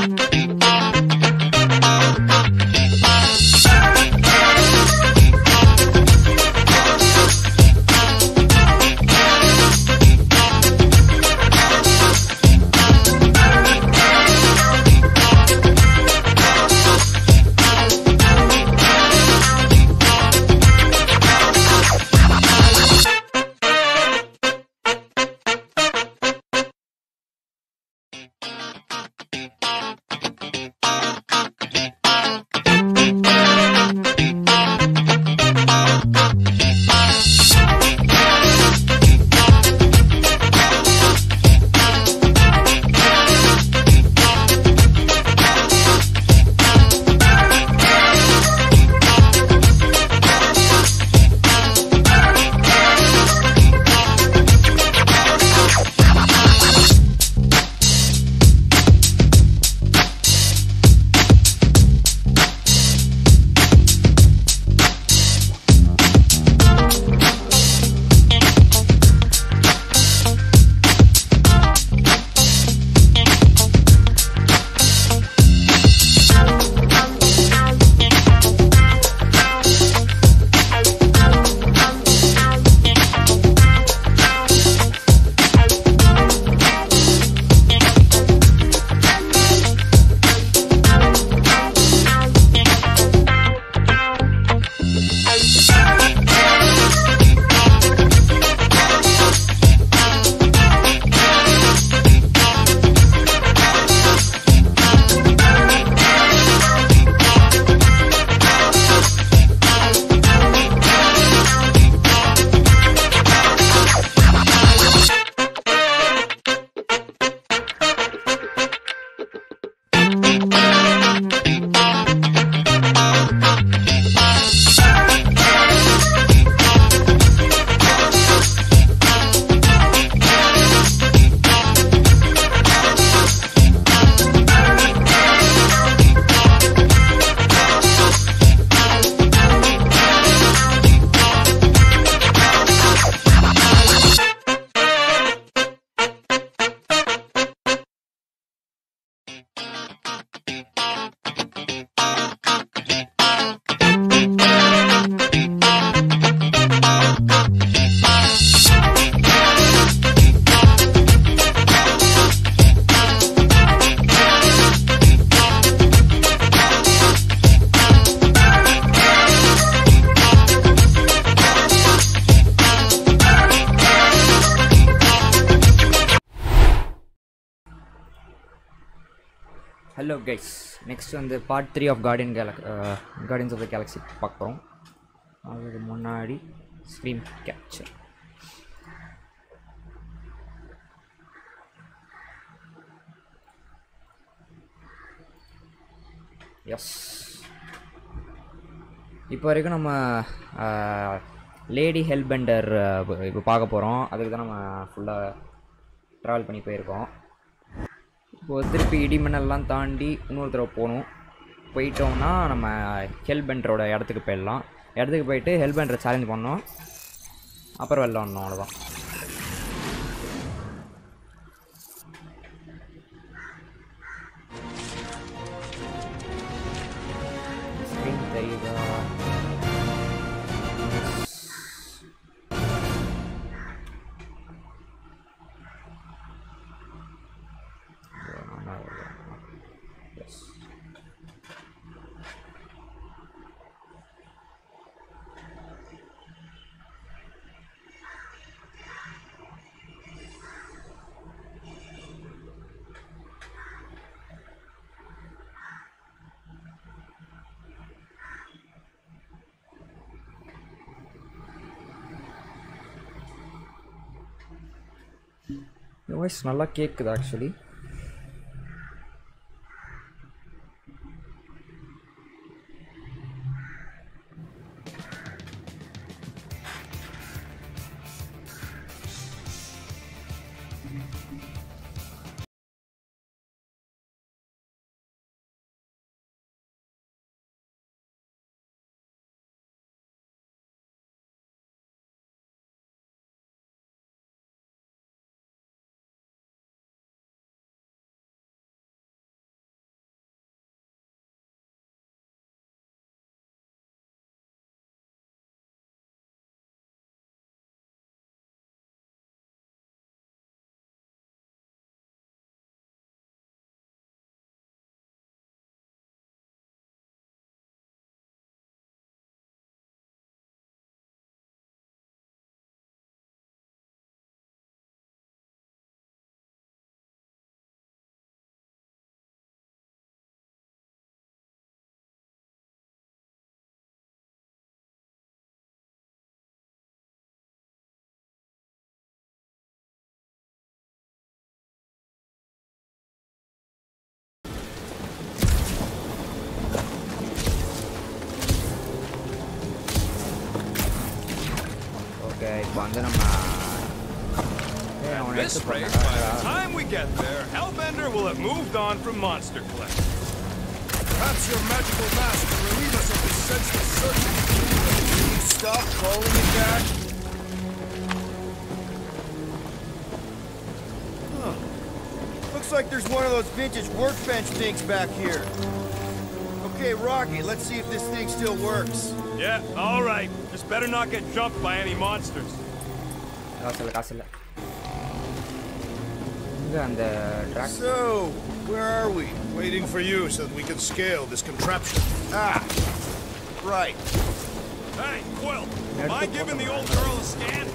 Thank you. Hello guys next வந்து part three of Guardian கேலக் Guardians of the Galaxy பார்க்குறோம் அதுக்கு முன்னாடி ஸ்க்ரீன் கேப்சர் எஸ் இப்போ வரைக்கும் நம்ம uh, லேடி ஹெல்பெண்டர் uh, இப்போ பார்க்க போகிறோம் அதுக்கு தான் நம்ம ஃபுல்லாக ட்ராவல் பண்ணி போயிருக்கோம். இப்போ திருப்பி இடிமண்ணெல்லாம் தாண்டி இன்னொரு தடவை போகணும். போயிட்டோம்னா நம்ம ஹெல்பெண்டரோட இடத்துக்கு போயிடலாம். இடத்துக்கு போயிட்டு ஹெல்பெண்டரை சேலஞ்ச் பண்ணோம். அப்புறம் வெளில வரணும் அவ்வளோதான் வாய்ஸ் நல்லா கேட்குது actually At this rate, by the time we get there, Hellbender will have moved on from Monster Collector. Perhaps your magical mask can relieve us of this senseless searching. Can you stop calling it that? Huh. Looks like there's one of those vintage workbench things back here. Okay, Rocky, let's see if this thing still works. Yeah, all right. Just better not get jumped by any monsters. காசு இல்லை காசு இல்லை இங்கே அந்த track So, where are we? Waiting for you so that we can scale this contraption. Ah, right. Hey, Quill, am I giving the old girl a scan?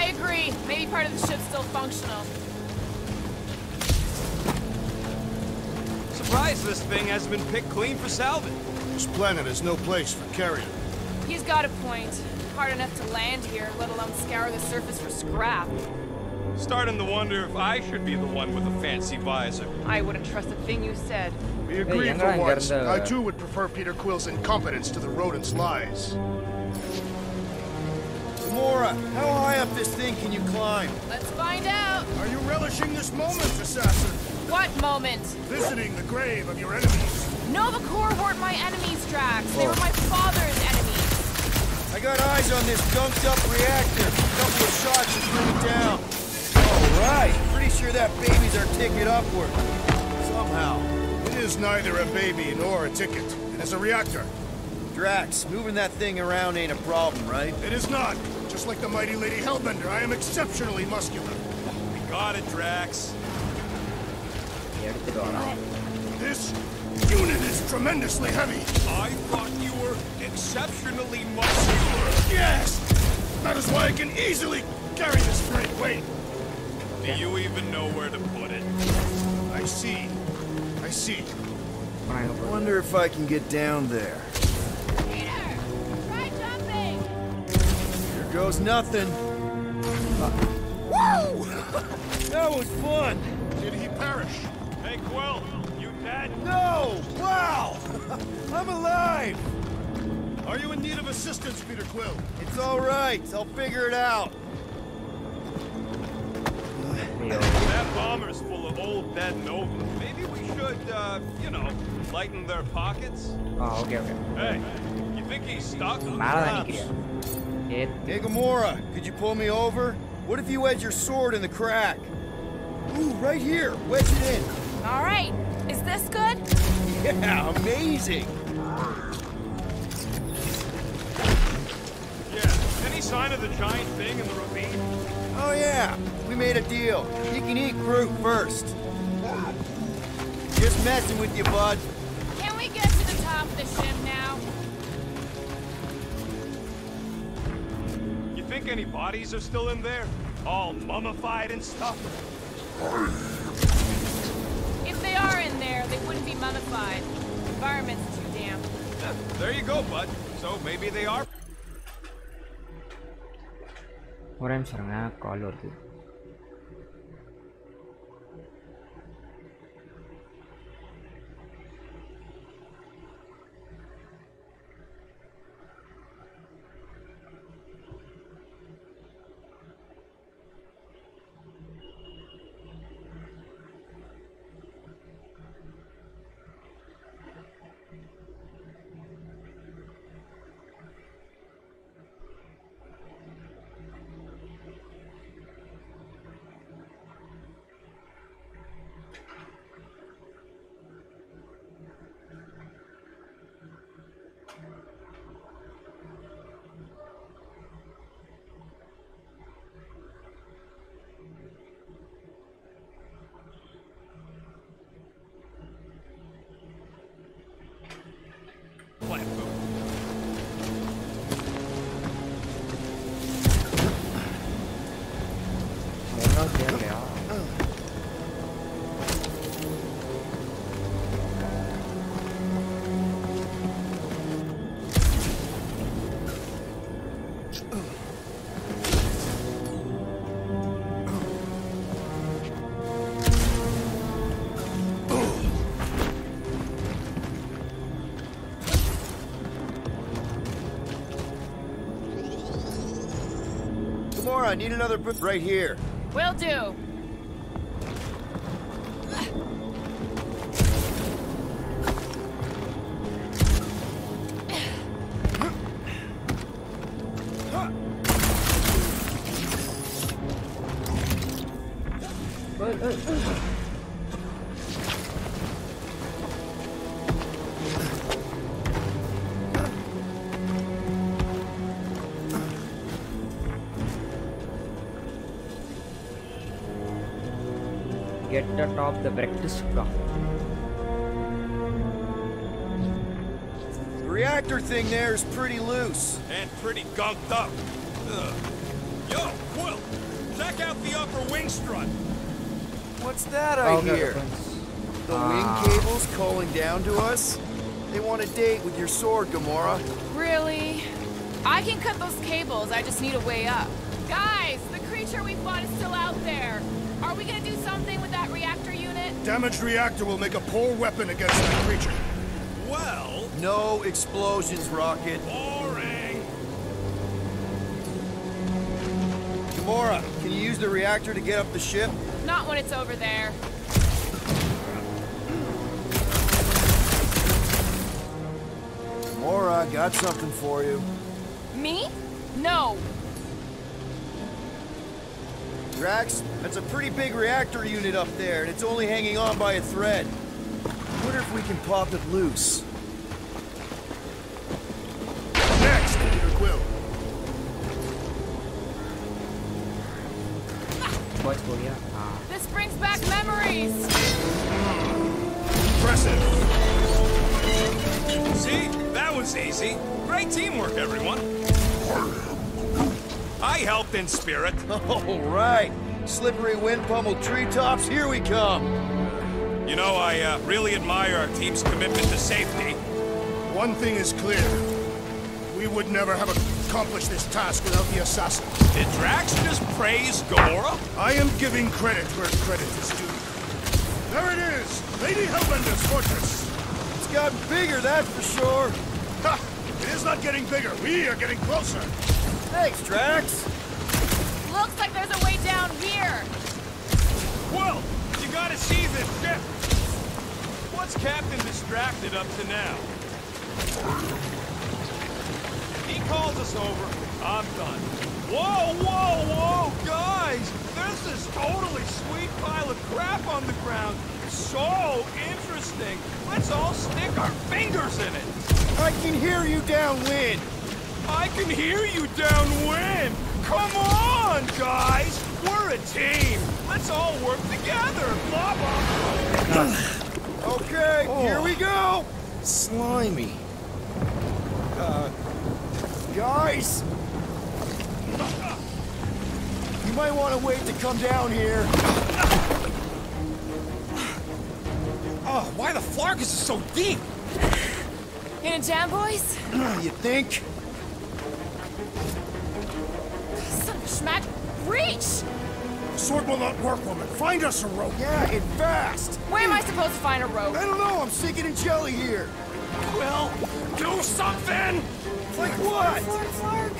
I agree. Maybe part of the ship's still functional. Surprised this thing hasn't been picked clean for salvage. This planet is no place for carrion. He's got a point. Hard enough to land here, let alone scour the surface for scrap. Starting to wonder if I should be the one with the fancy visor. I wouldn't trust a thing you said. We agree Hey, for once. Yangra. I too would prefer Peter Quill's incompetence to the rodent's lies. Gamora, how high up this thing can you climb? Let's find out. Are you relishing this moment, assassin? What moment? Visiting the grave of your enemies. Nova Corps weren't my enemies, Drax. They were my father's enemies. I got eyes on this dunked up reactor. A couple of shots should bring it down. All right. Pretty sure that baby's our ticket upward. Somehow. It is neither a baby nor a ticket. It is a reactor. Drax, moving that thing around ain't a problem, right? It is not. Just like the mighty Lady Hellbender, I am exceptionally muscular. We got it, Drax. This unit is tremendously heavy. I thought you were exceptionally muscular. Yes! That is why I can easily carry this great weight. Do you even know where to put it? I see. I see. I wonder if I can get down there. Peter! Try jumping! Here goes nothing. Uh, woo! that was fun! Did he perish? Hey, Quill, no! Wow! I'm alive! Are you in need of assistance, Peter Quill? It's all right. I'll figure it out. that bomber's full of old dead Nova. Maybe we should, uh, you know, lighten their pockets. Oh, okay, okay. Hey, you think he's stuck? Hey, Gamora, could you pull me over? What if you wedge your sword in the crack? Ooh, right here. Wedge it in. All right. Is this good? Yeah, amazing. Yeah. Any sign of the giant thing in the ravine? Oh, yeah. We made a deal. You can eat Groot first. Just messing with you, bud. Can we get to the top of the ship now? You think any bodies are still in there? All mummified and stuff? there, they wouldn't be mummified. Environment's too damp. There you go, bud. So maybe they are. What I'm saying, call or I need another booth right here. Will do. Atop the breakfast from. The reactor thing there is pretty loose. And pretty gunked up. Ugh. Yo, Quill, check out the upper wing strut. What's that I Oh, hear? difference. The Ah. wing cables calling down to us? They want a date with your sword, Gamora. Really? I can cut those cables, I just need a way up. Guys, the creature we fought is still out there. Are we gonna do something with that reactor unit? Damaged reactor will make a poor weapon against that creature. Well, No explosions, Rocket. boring. Gamora, can you use the reactor to get up the ship? Not when it's over there. Gamora, got something for you. Me? No. Drax, that's a pretty big reactor unit up there, and it's only hanging on by a thread. Wonder if we can pop it loose. Next, Peter Quill. What's going on? Ah. This brings back memories. Impressive. See, that was easy. Great teamwork, everyone. I helped in spirit. All right. Slippery wind pummeled treetops, here we come. You know, I uh, really admire our team's commitment to safety. One thing is clear. We would never have accomplished this task without the assassin. Did Drax just praise Gamora? I am giving credit where credit is due. There it is! Lady Hellbender's fortress! It's gotten bigger, that's for sure. Ha! It is not getting bigger. We are getting closer. Thanks, Drax. Looks like there's a way down here. Well, you gotta see this ship. What's Captain Distracted up to now? He calls us over. I'm done. Whoa, whoa, whoa, guys! There's this totally sweet pile of crap on the ground. So interesting. Let's all stick our fingers in it. I can hear you downwind. I can hear you downwind. Come on, guys. We're a team. Let's all work together. Blah, blah. Okay, here we go. Slimy. Uh, guys. You might want to wait to come down here. Oh, why the Flarkus is so deep? In a jam, boys? You think? Smack! Reach! Sword will not work, woman. Find us a rope. Yeah, and fast. Where am I supposed to find a rope? I don't know. I'm sinking in jelly here. Well, do something! Like what? Flark, flark.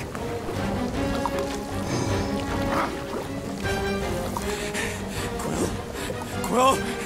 Quill? Quill?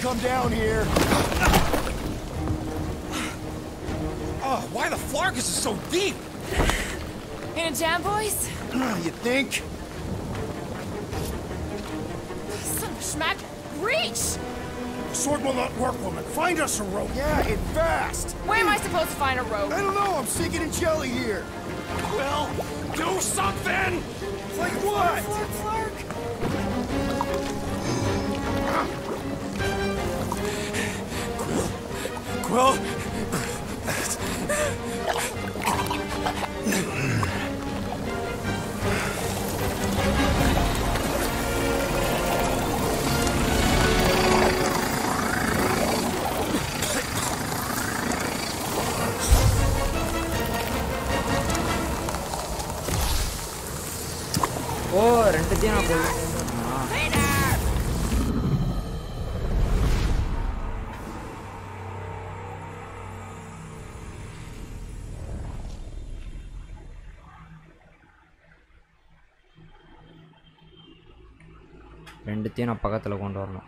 Come down here. Oh, why the Flarkus is so deep? In a jam, boys? Ah, you think? Son of a schmack. Reach! Sword will not work, woman. Find us a rope. Yeah, and fast. Where am I supposed to find a rope? I don't know, I'm sinking in jelly here. Well, do something! Like what? Quill, apagatelo con el horno.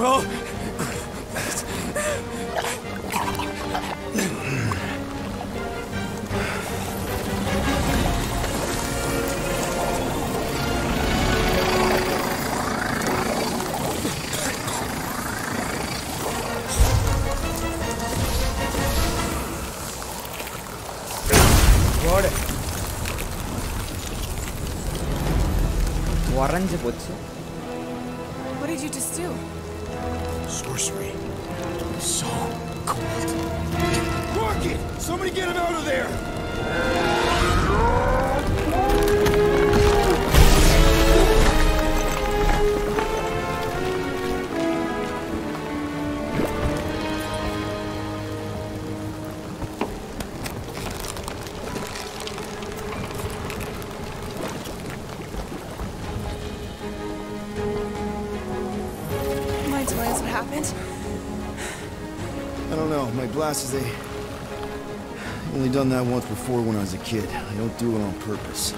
Well... Orange both. Know. They... I've only done that once before when I was a kid. I don't do it on purpose.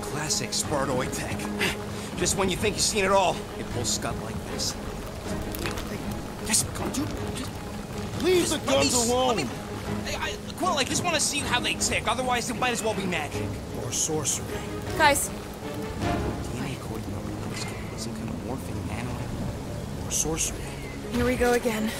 Classic Spartoid tech. Just when you think you've seen it all, it pulls scut like this. Just come to. Just, Leave the let me guns alone! Let me, I, I, Quill, I just want to see how they tick. Otherwise, it might as well be magic. Or sorcery. Guys, DNA code number. This could be some kind of morphing nano. Or sorcery. here we go again.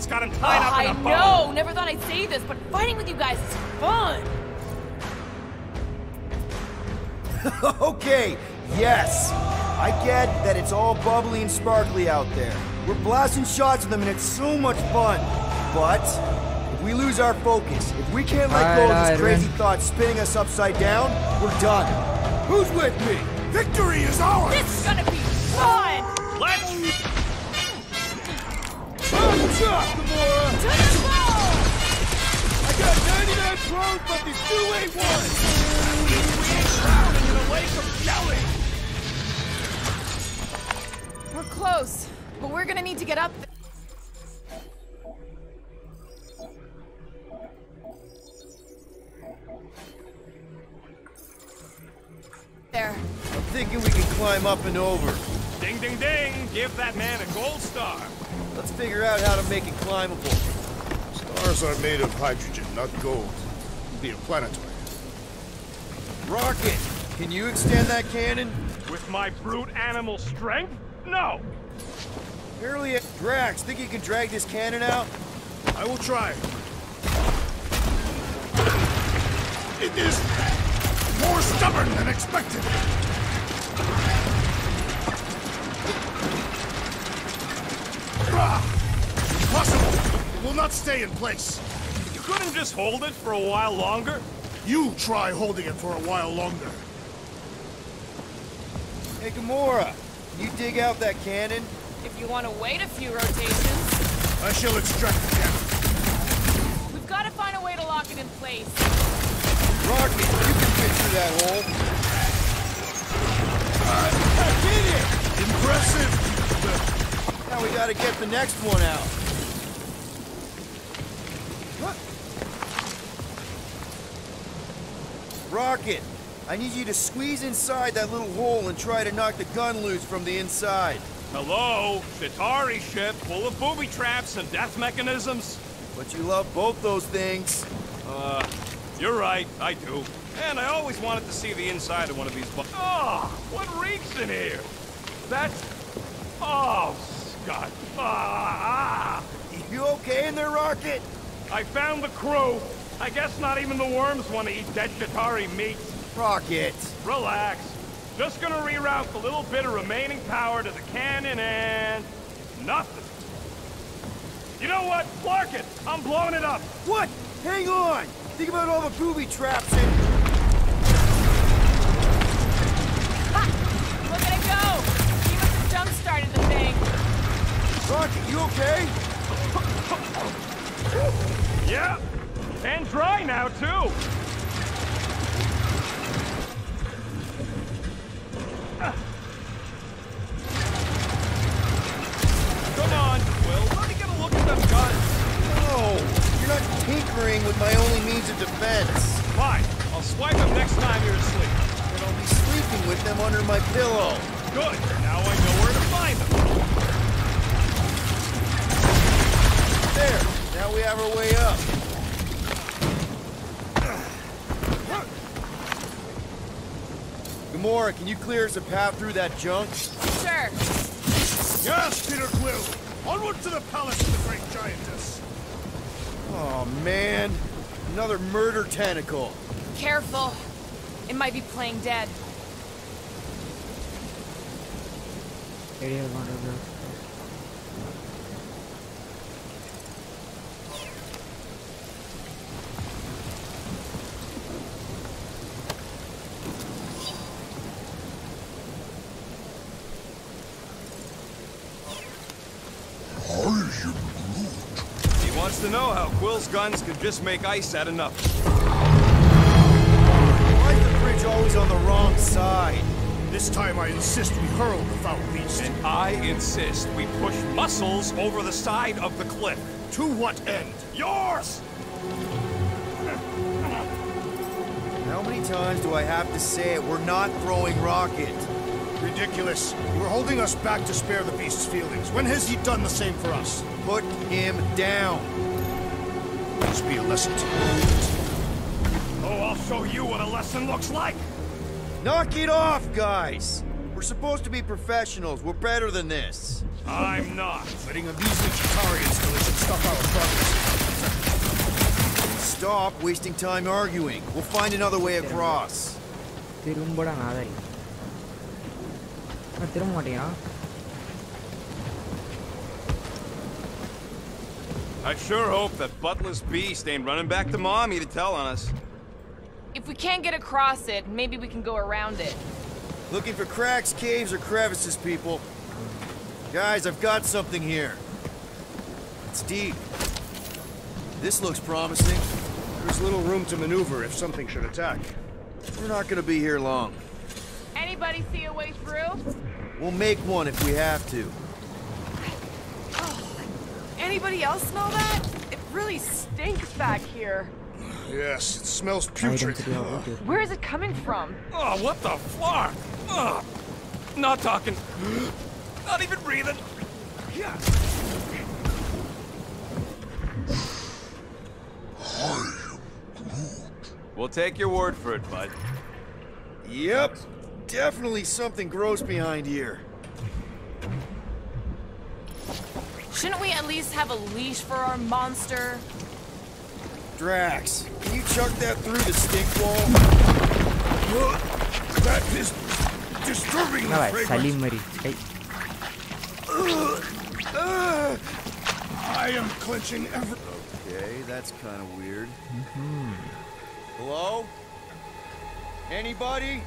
Realize got him tied up I in a bow. know. Never thought I'd say this, but fighting with you guys is fun. okay, yes. I get that it's all bubbly and sparkly out there. We're blasting shots at them and it's so much fun. But if we lose our focus, if we can't let go of Alright, this crazy alright. thought spinning us upside down, we're done. Who's with me? Victory is ours! This is gonna be fun. Let's What's up, Gamora? To the ball. I got 99 pros, but there's two A1. drowning in a lake of jelly. We're close, but we're gonna need to get up. th- There. I'm thinking we can climb up and over. Ding, ding, ding. Give that man a gold star. Let's figure out how to make it climbable. Stars are made of hydrogen, not gold. Be a planetoid. Rocket, can you extend that cannon? With my brute animal strength? No. Barely. Drax, think you can drag this cannon out? I will try. It is more stubborn than expected. Ah, Impossible! It will not stay in place. You couldn't just hold it for a while longer? You try holding it for a while longer. Hey, Gamora, can you dig out that cannon? If you want to wait a few rotations, I shall extract the cannon. we've got to find a way to lock it in place. Rocket, you can fit through that hole. I did it! Impressive! Now we gotta get the next one out. Rocket, I need you to squeeze inside that little hole and try to knock the gun loose from the inside. Hello? Chitauri ship full of booby traps and death mechanisms? But you love both those things. Uh, you're right, I do. And I always wanted to see the inside of one of these bu- Oh, what reeks in here? That's... Oh, Scott. Ah, ah. You okay in there, Rocket? I found the crew. I guess not even the worms want to eat dead Chitauri meat. Rocket. Relax. Just gonna reroute the little bit of remaining power to the cannon and... nothing. You know what? Flark it! I'm blowing it up! What? Hang on! Think about all the booby traps and... Rocket, you okay? Yeah! And dry now, too! Come on, Quill. Let me get a look at them guns. No, you're not tinkering with my only means of defense. Fine. I'll swipe them next time you're asleep. And I'll be sleeping with them under my pillow. Good. Now I know where to find them. Now we have our way up. Gamora, can you clear us a path through that junk? Sure. Yes, Peter Quill! Onward to the palace of the great giantess! Oh man, another murder tentacle. Careful. It might be playing dead. Area whatever. He wants to know how Quill's guns could just make ice at enough. Why is the bridge always on the wrong side? This time I insist we hurl the foul beast. And I insist we push muscles over the side of the cliff. To what end? Yours! How many times do I have to say it? We're not throwing rocket. Ridiculous. You were holding us back to spare the beast's feelings. When has he done the same for us? Put him down must be a lesson Oh, I'll show you what a lesson looks like! Knock it off, guys! We're supposed to be professionals. We're better than this. I'm not. Letting a measly Chitauri installation stop our progress. Stop wasting time arguing. We'll find another way across. I sure hope that buttless beast ain't running back to mommy to tell on us. If we can't get across it, maybe we can go around it. Looking for cracks, caves, or crevices, people. Guys, I've got something here. It's deep. This looks promising. There's little room to maneuver if something should attack. We're not gonna be here long. Anybody see a way through? We'll make one if we have to anybody else smell that? It really stinks back here. Yes, it smells putrid. Where is it coming from? Oh, what the fuck? Oh, not talking. Not even breathing. Yeah. We'll take your word for it, bud. Yep. Definitely something gross behind here. Shouldn't we at least have a leash for our monster? Drax, can you chuck that through the stink wall? That is disturbing the right, Salimari. Hey. I am clenching every... Okay, that's kind of weird. Mm -hmm. Hello? Anybody?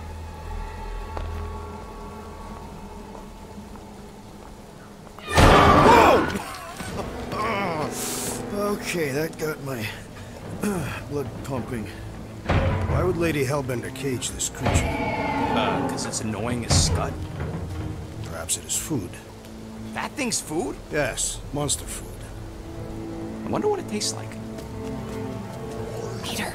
Okay, that got my blood pumping. Why would Lady Hellbender cage this creature? Uh, because it's annoying as scud. Perhaps it is food. That thing's food? Yes, monster food. I wonder what it tastes like. Peter,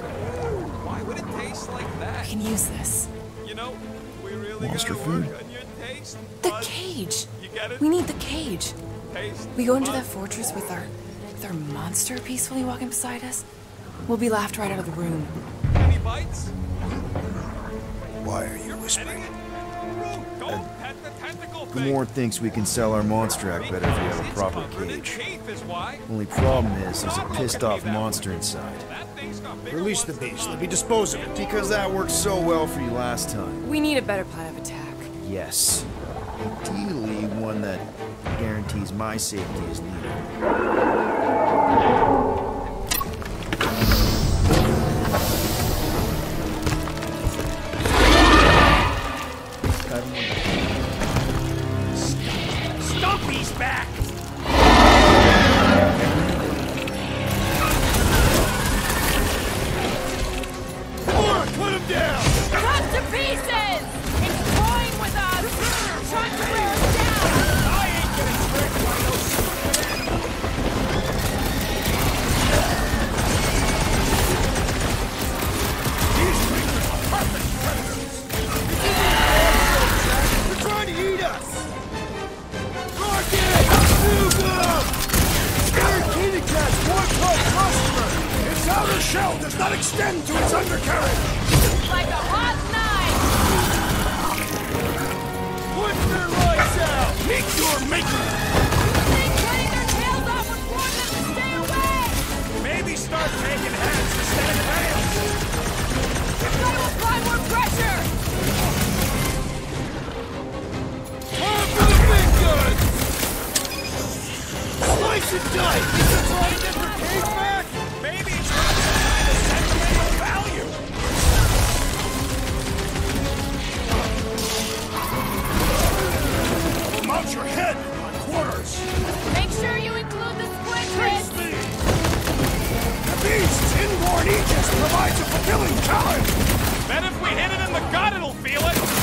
Why would it taste like I that? can use this. You know, we really Monster gotta food? work on your taste. The cage. You get it? We need the cage. Taste. We go into that fortress with our with our monster peacefully walking beside us. We'll be laughed right out of the room. Any bites? Why are you whispering? Groot, don't pet the tentacle thing. Gamora thinks we can sell our monster act better if we have a It's proper covered in cage. teeth is why. Only problem is there's a pissed off monster inside. That thing's got bigger Release the beast. Let me dispose of it. Because that worked so well for you last time. We need a better plan of attack. Yes. Ideally, one that guarantees my safety is needed. Slice and dice! Is it trying to get their cage back? Maybe it's got some kind of sentimental value. Mount your head on quarters! Make sure you include the squid bits! The beast's inborn aegis provides a fulfilling challenge! Bet if we hit it in the gut, it'll feel it.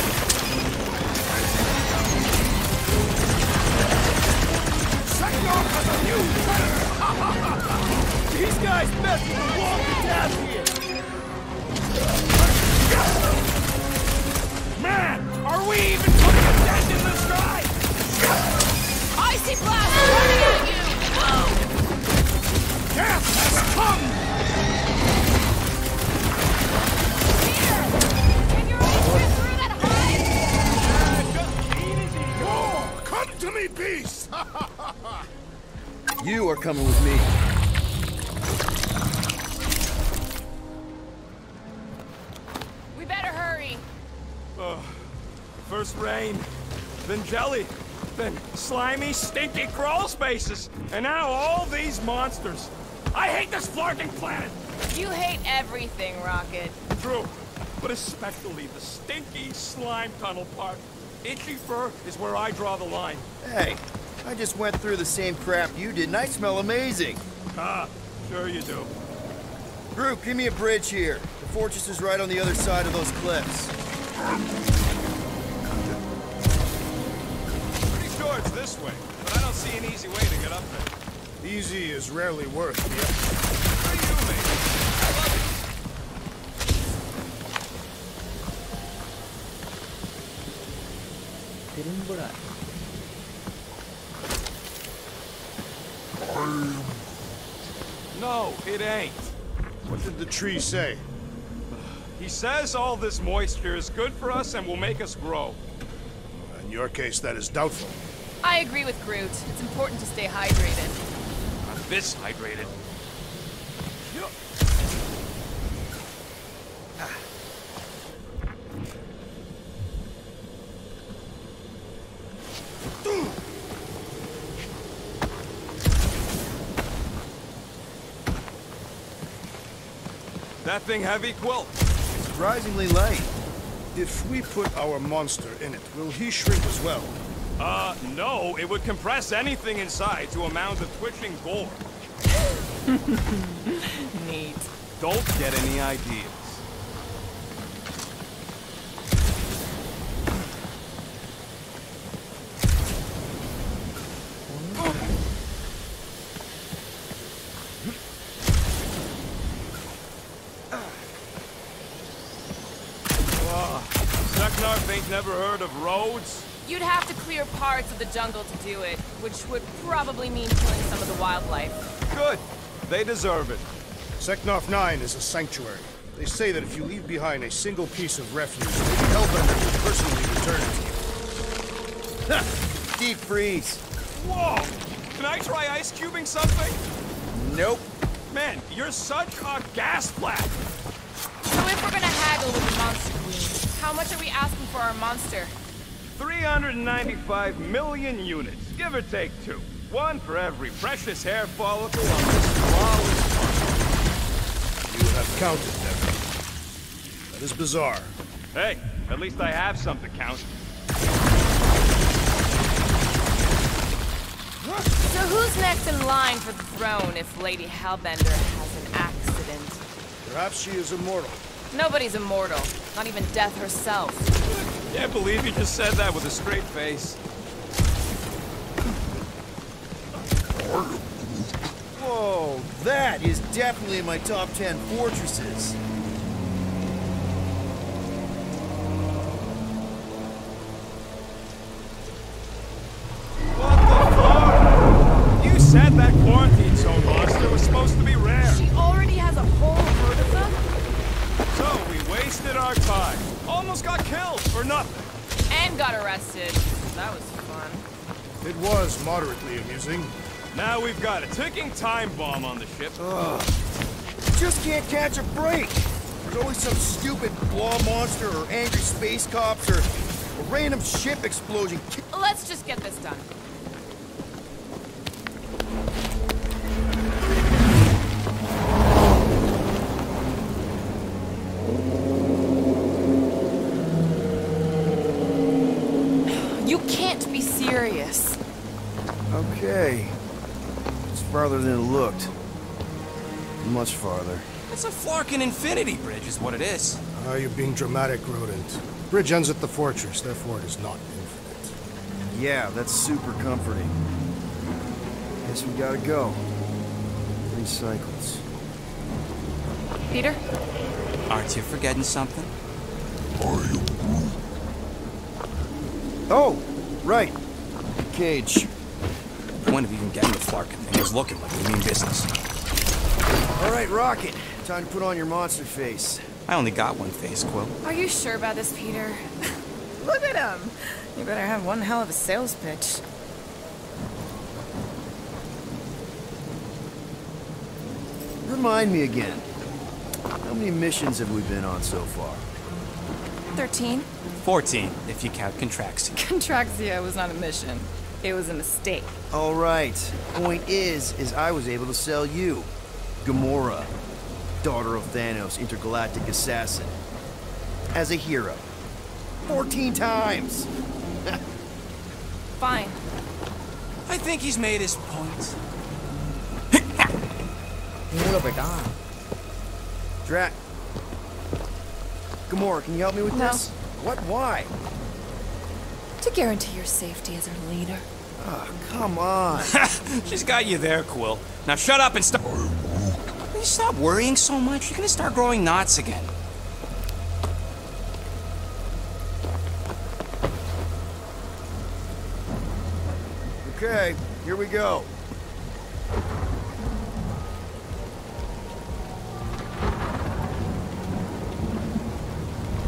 Seknor has a new! These guys mess with the wall to death here! Man, are we even putting a dent in the sky? Icy blast coming at you! Death has come! To me, peace! You are coming with me. We better hurry. Uh, first rain, then jelly, then slimy, stinky crawl spaces, and now all these monsters. I hate this flarking planet! You hate everything, Rocket. True, but especially the stinky slime tunnel part. Itchy fur is where I draw the line. Hey, I just went through the same crap you did, and I smell amazing. Ah, sure you do. Groot, give me a bridge here. The fortress is right on the other side of those cliffs. Pretty sure it's this way, but I don't see an easy way to get up there. Easy is rarely worth the effort. What do you mean? No, it ain't. What did the tree say? He says all this moisture is good for us and will make us grow. In your case, that is doubtful. I agree with Groot. It's important to stay hydrated. I'm this hydrated. That thing heavy, Quill? Surprisingly light. If we put our monster in it, will he shrink as well? Uh, no, it would compress anything inside to a mound of twitching gore. Neat. Don't get any ideas. Seknarf ain't never heard of roads? You'd have to clear parts of the jungle to do it, which would probably mean killing some of the wildlife. Good. They deserve it. Seknarf 9 is a sanctuary. They say that if you leave behind a single piece of refuse, the Hellbender will personally return it to you. Deep freeze. Whoa! Can I try ice cubing something? Nope. Man, you're such a gas flat! So if we're gonna haggle with the Monster Queen, how much are we asking for our monster? 395 million units, give or take two. One for every precious hair follicle on this flawless farm. You have counted them. That is bizarre. Hey, at least I have some to count. So who's next in line for the throne if Lady Hellbender has an accident? Perhaps she is immortal. Nobody's immortal, not even death herself. Can't believe you just said that with a straight face. Whoa, that is definitely in my top 10 fortresses. We've got a ticking time bomb on the ship. Just can't catch a break. There's always some stupid claw monster or angry space cops or a random ship explosion. Let's just get this done. Farther than it looked. Much farther. It's a Flarkin Infinity Bridge is what it is. Ah, Are you being dramatic, Rodent? Bridge ends at the fortress, therefore it is not infinite. Yeah, that's super comforting. Guess we gotta go. Three cycles. Peter? Aren't you forgetting something? Oh, right. Cage point of even getting the Flarkin thing was looking like we mean business. All right, Rocket. Time to put on your monster face. I only got one face, Quill. Are you sure about this, Peter? Look at him. You better have one hell of a sales pitch. Remind me again. How many missions have we been on so far? 13. 14, if you count Contraxia. Contraxia was not a mission. It was a mistake. All right. Point is, is I was able to sell you. Gamora, daughter of Thanos, intergalactic assassin. As a hero. 14 times! Fine. I think he's made his point. Drax. Gamora, can you help me with no. this? What? Why? To guarantee your safety as our leader. Ah, come on. She's got you there, Quill. Now shut up and stop. Will you stop worrying so much? You're gonna start growing knots again. Okay, here we go.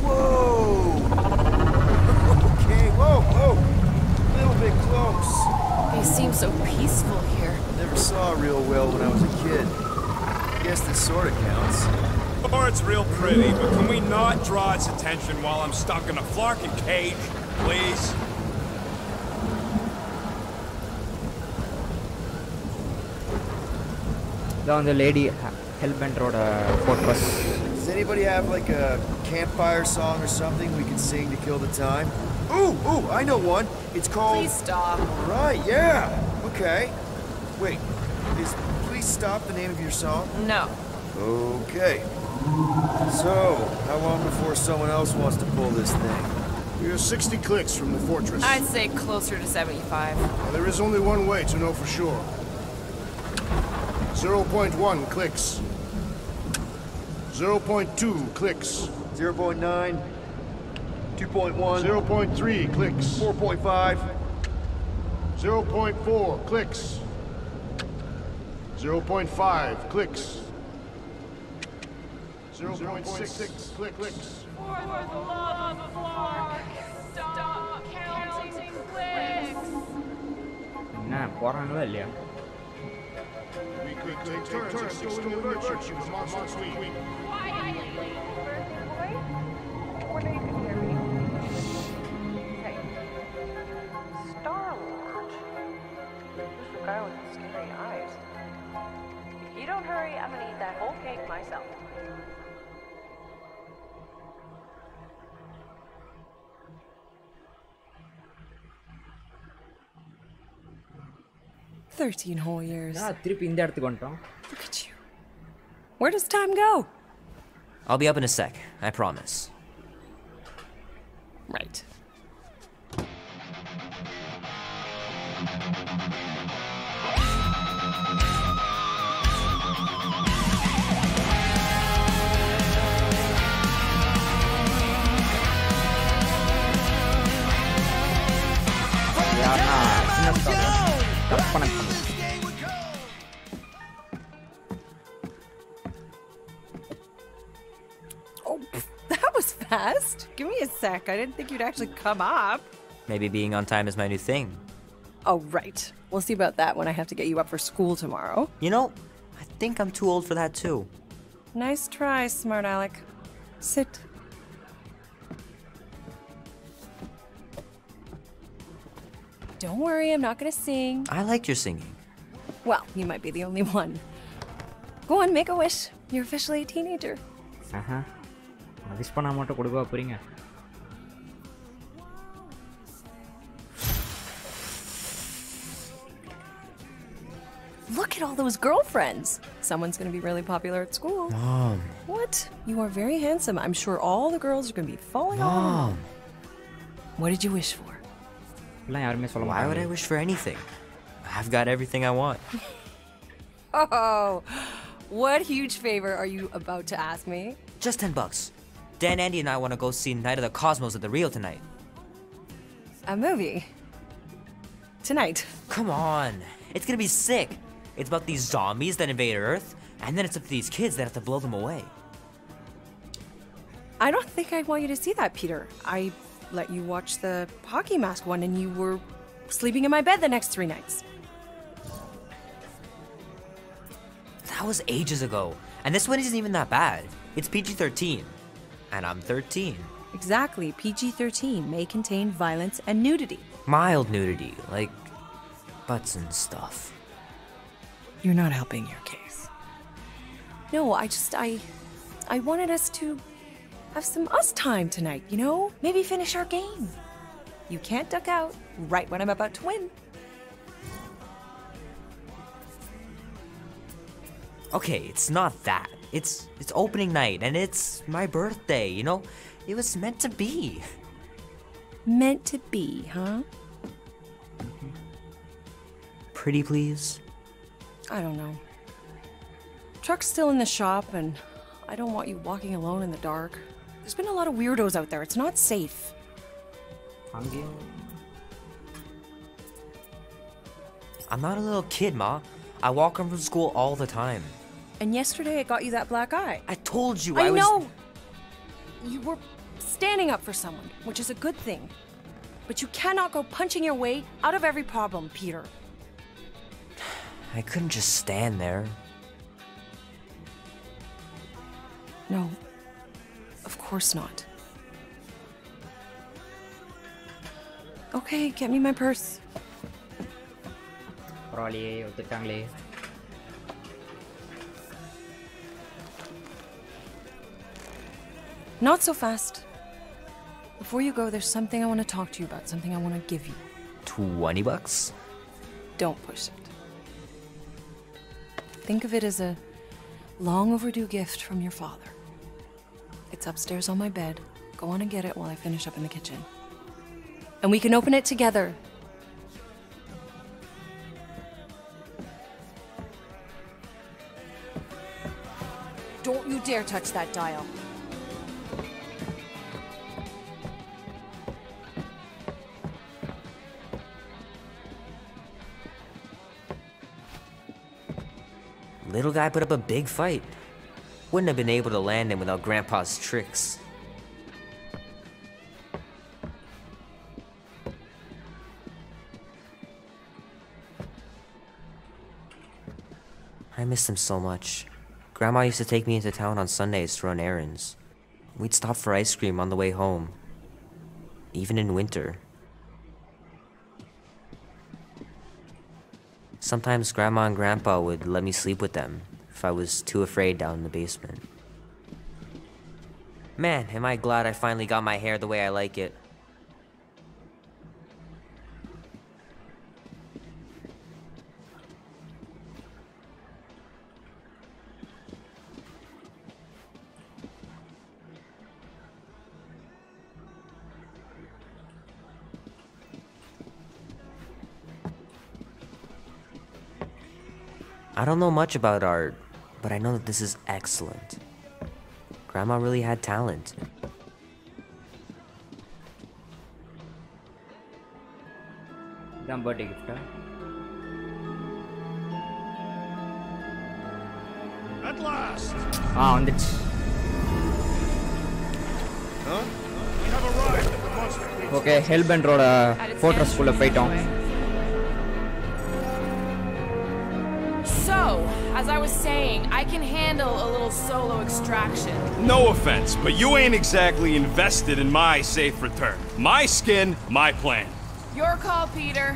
Whoa! okay, whoa, whoa! A little bit close. They seem so peaceful here. Never saw real well when I was a kid. Guess that sorta counts. Or it's real pretty, but can we not draw its attention while I'm stuck in a Please. Down the lady uh, Hellbent Road uh, Fortress. Does anybody have like a campfire song or something we could sing to kill the time? Ooh, ooh, I know one. It's called. Please stop. Right, yeah. Okay. Wait, is Please Stop the name of your song? No. Okay. So, how long before someone else wants to pull this thing? You're 60 clicks from the fortress. I'd say closer to 75. Well, there is only one way to know for sure. 0.1 clicks. 0.2 clicks. 0.9. 2.1. 0.3 clicks. 4.5. 0.4 clicks. 0.5 clicks. 0.6 clicks. For the love of Eh? the guy with the scary eyes? If you don't hurry, I'm gonna eat that whole cake myself. Thirteen whole years. Look at you. Where does time go? I'll be up in a sec, I promise. Right. I didn't think you'd actually come up. Maybe being on time is my new thing. Oh, right. We'll see about that when I have to get you up for school tomorrow. You know, I think I'm too old for that, too. Nice try, smart Alec. Sit. Don't worry, I'm not gonna sing. I like your singing. Well, you might be the only one. Go on, make a wish. You're officially a teenager. Uh huh. This one I'm to those girlfriends. Someone's going to be really popular at school. Mom. What? You are very handsome. I'm sure all the girls are going to be falling Mom. What did you wish for? Why would I wish for anything? I've got everything I want. oh, what huge favor are you about to ask me? Just 10 bucks. Dan, Andy, and I want to go see Night of the Cosmos at the Rio tonight. A movie? Tonight. Come on. It's gonna be sick. It's about these zombies that invade Earth, and then it's up to these kids that have to blow them away. I don't think I want you to see that, Peter. I let you watch the hockey mask one and you were sleeping in my bed the next three nights. That was ages ago. And this one isn't even that bad. It's PG 13. And I'm 13. Exactly. PG 13 may contain violence and nudity. Mild nudity, like butts and stuff. You're not helping your case. No, I just, I. I wanted us to have some us time tonight, you know? Maybe finish our game. You can't duck out right when I'm about to win. Okay, it's not that. It's it's opening night and it's my birthday, you know? It was meant to be. Meant to be, huh? Pretty please. I don't know. Truck's still in the shop, and I don't want you walking alone in the dark. There's been a lot of weirdos out there. It's not safe. I'm getting... I'm not a little kid, Ma. I walk home from school all the time. And yesterday I got you that black eye. I told you I, I was... know! You were standing up for someone, which is a good thing. But you cannot go punching your way out of every problem, Peter. I couldn't just stand there. No, of course not. Okay, get me my purse. Probably or the Not so fast. Before you go, there's something I want to talk to you about, something I want to give you. 20 bucks? Don't push it. Think of it as a long overdue gift from your father. It's upstairs on my bed. Go on and get it while I finish up in the kitchen. And we can open it together. Don't you dare touch that dial. Little guy put up a big fight. Wouldn't have been able to land him without Grandpa's tricks. I miss him so much. Grandma used to take me into town on Sundays to run errands. We'd stop for ice cream on the way home, even in winter. Sometimes Grandma and Grandpa would let me sleep with them if I was too afraid down in the basement. Man, am I glad I finally got my hair the way I like it. I don't know much about art, but I know that this is excellent. Grandma really had talent. இதான் birthday கிஃப்டா At last! ஆ வந்துடுச்சு Huh? We have arrived at the monster queen's okay ஹெல்பென்ட்ரோட ஃபோர்ட்ரஸ்குள்ளே போயிட்டோம் as I was saying, I can handle a little solo extraction. No offense, but you ain't exactly invested in my safe return. My skin, my plan. Your call, Peter.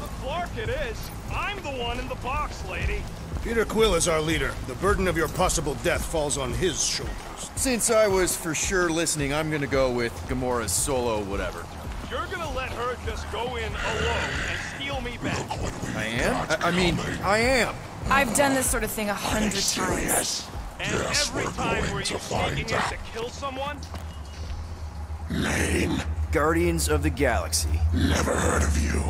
The Clark it is. I'm the one in the box, lady. Peter Quill is our leader. The burden of your possible death falls on his shoulders. Since I was for sure listening, I'm gonna go with Gamora's solo whatever. You're gonna let her just go in alone and steal me back. I am? I, I mean, I am. I've done this sort of thing a hundred times. And every time were you sneaking in to kill someone? Name? Guardians of the Galaxy. Never heard of you.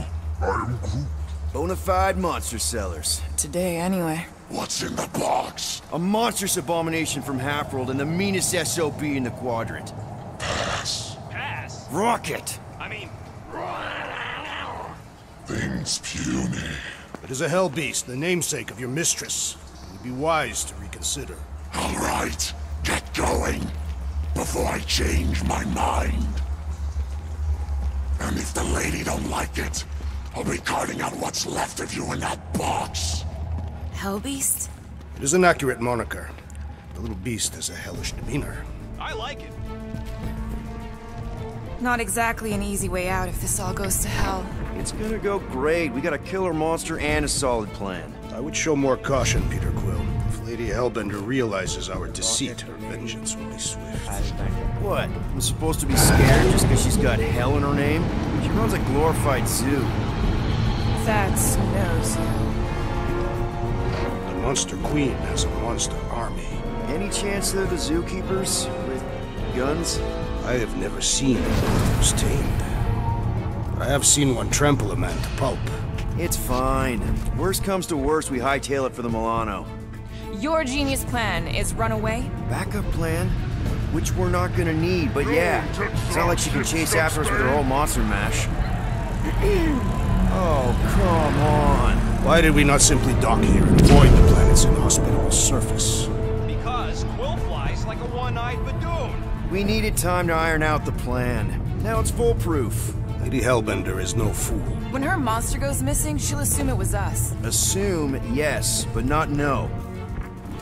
I'm Groot. Bona fide monster sellers. Today, anyway. What's in the box? A monstrous abomination from Halfworld and the meanest SOB in the quadrant. Pass. Pass. Rocket! I mean, Things puny. It is a hell beast, the namesake of your mistress. It would be wise to reconsider. All right, get going before I change my mind. And if the lady don't like it, I'll be carting out what's left of you in that box. Hell Beast? It is an accurate moniker. The little beast has a hellish demeanor. I like it. Not exactly an easy way out if this all goes to hell. It's gonna go great. We got a killer monster and a solid plan. I would show more caution, Peter Quill. If Lady Hellbender realizes our deceit, her vengeance will be swift. What? I'm supposed to be scared just because she's got hell in her name? She runs a glorified zoo. That's no zoo. The Monster Queen has a monster army. Any chance they're the zookeepers with guns? I have never seen those tamed. I have seen one trample a man to pulp. It's fine. Worst comes to worst, we hightail it for the Milano. Your genius plan is run away? Backup plan? Which we're not gonna need, but yeah. It's not like she can chase after us with her whole monster mash. oh, come on. Why did we not simply dock here and avoid the planet's inhospitable surface? Because Quill flies like a one-eyed Badoon. We needed time to iron out the plan. Now it's foolproof. Lady Hellbender is no fool. When her monster goes missing, she'll assume it was us. Assume yes, but not know.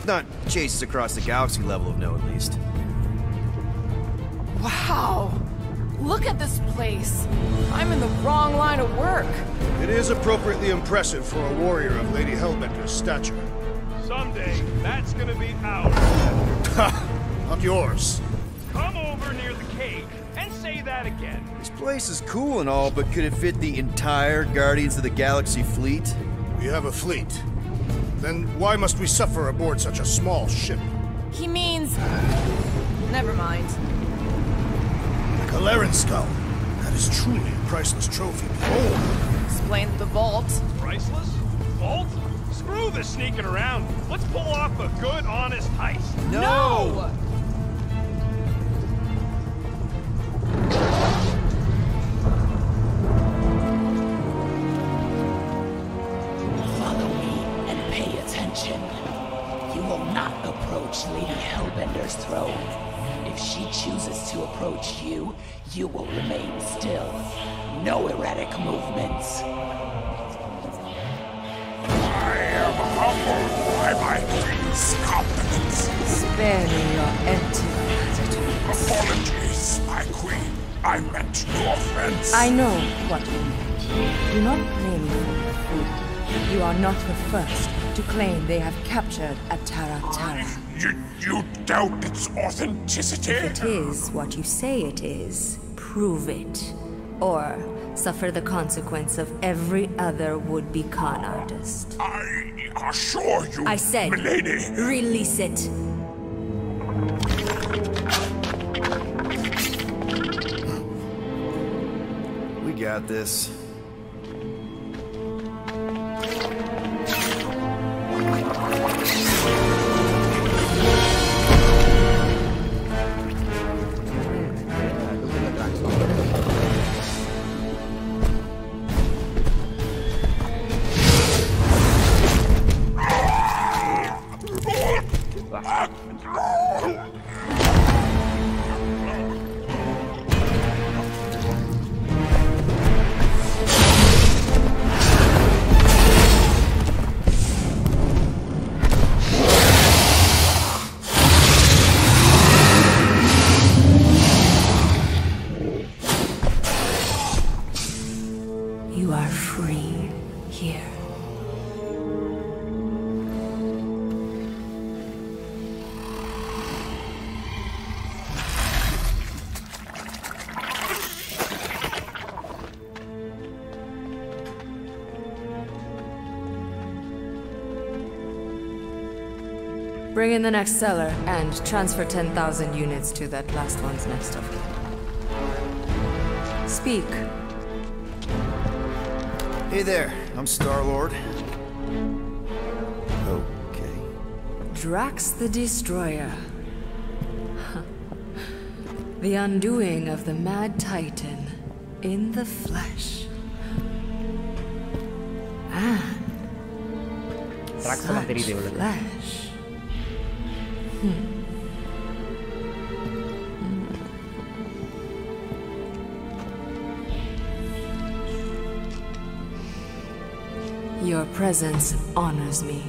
Not chase across the galaxy level of no, at least. Wow! Look at this place. I'm in the wrong line of work. It is appropriately impressive for a warrior of Lady Hellbender's stature. Someday, that's gonna be ours. Ha! Not yours. Come over near the cave and say that again. This place is cool and all, but could it fit the entire Guardians of the Galaxy fleet? We have a fleet. Then why must we suffer aboard such a small ship? He means. Never mind. The Kaleran skull. That is truly a priceless trophy. Behold. Explain the vault. Priceless? Vault? Screw the sneaking around. Let's pull off a good, honest heist. No! Follow chooses to approach you, you will remain still. No erratic movements. I am humbled by my queen's confidence. Spare me your empty attitude. Apologies, my queen. I meant no offense. I know what you meant. Do not blame me for your food. You are not the first to claim they have captured Atara Tara. You, you doubt its authenticity? If it is what you say it is, prove it. Or suffer the consequence of every other would-be con artist. I assure you, I said, milady. release it. We got this. In the next cellar, and transfer 10,000 units to that last one's next of kin. Speak. Hey there, I'm Star-Lord. Okay. Drax the Destroyer. the undoing of the Mad Titan in the flesh. Ah. Drax flesh. Your presence honors me.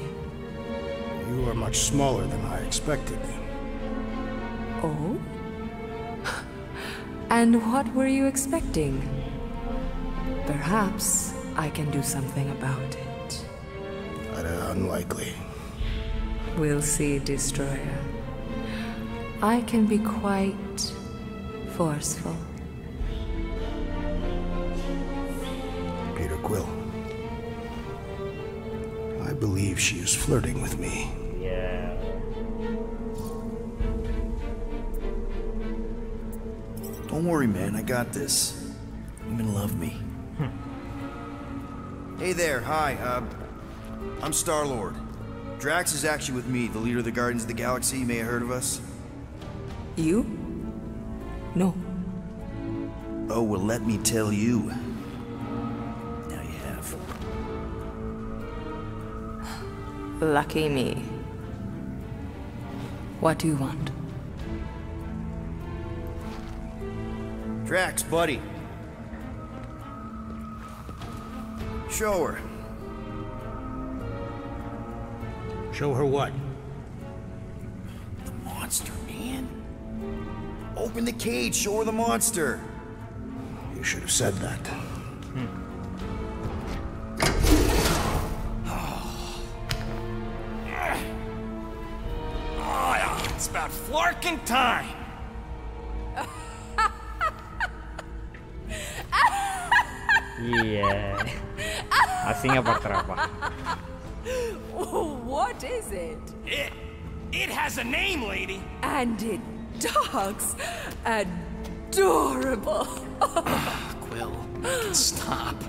You are much smaller than I expected. Oh? And what were you expecting? Perhaps I can do something about it. But uh, unlikely. We'll see, Destroyer. I can be quite forceful. She is flirting with me. Yeah. Don't worry, man. I got this. Women love me. hey there. Hi. Uh, I'm Star Lord. Drax is actually with me, the leader of the Guardians of the Galaxy. You may have heard of us. You? No. Oh, well, let me tell you. Lucky me. What do you want? Drax, buddy. Show her. Show her what? The monster, man. Open the cage, show her the monster. You should have said that. second time! yeah. Asingnya berterapa. What is it? It it has a name, lady. And it talks. Adorable. Quill, stop.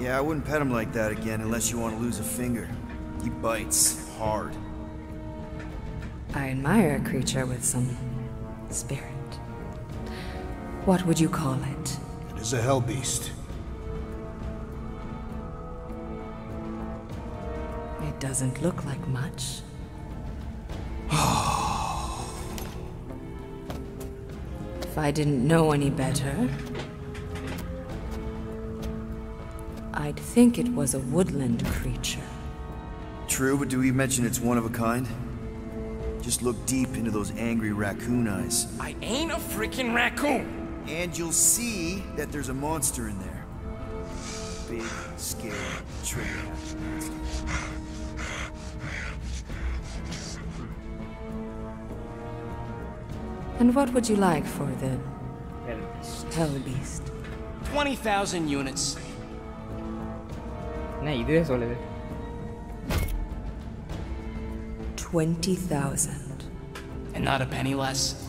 yeah, I wouldn't pet him like that again unless you want to lose a finger. He bites hard. I admire a creature with some spirit. What would you call it? It is a hell beast. It doesn't look like much. if I didn't know any better, I'd think it was a woodland creature. True, but do we mention it's one of a kind? Just look deep into those angry raccoon eyes. I ain't a freaking raccoon. And you'll see that there's a monster in there. Big, scary, trigger. And what would you like for the hell beast? 20,000 units. என்ன இதுவே சொல்லுது 20,000. And not a penny less.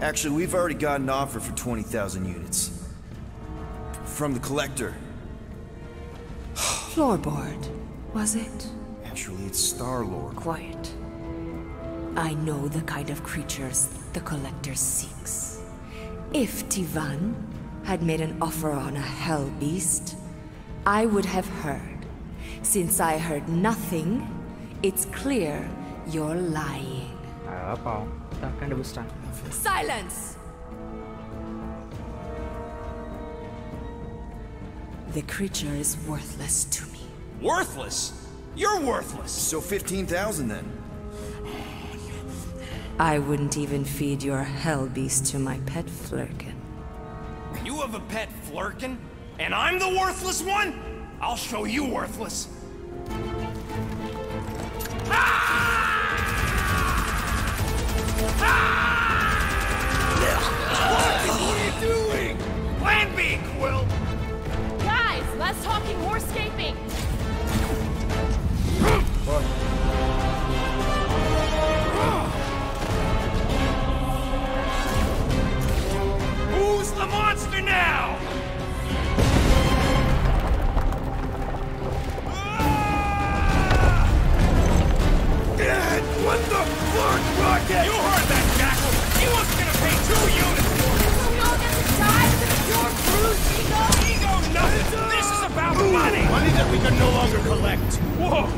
Actually, we've already got an offer for 20,000 units. From the collector. Floorboard, was it? Actually, it's Star-Lord. Quiet. I know the kind of creatures the Collector seeks. If Tivan had made an offer on a hell beast, I would have heard. Since I heard nothing, it's clear you're lying. Silence! The creature is worthless to me. Worthless? You're worthless! So 15,000 then. I wouldn't even feed your hell beast to my pet Flurkin. You have a pet Flurkin? And I'm the worthless one? I'll show you worthless. What are you doing? Plan B, Quill! Guys, less talking, more escaping. Who's the monster now? Fuck, Rocket? You heard that, Jackal! He was gonna pay two units for it! So we all get to die because of your bruised ego? Ego nothing! This is about money! Money that we can no longer collect. Whoa!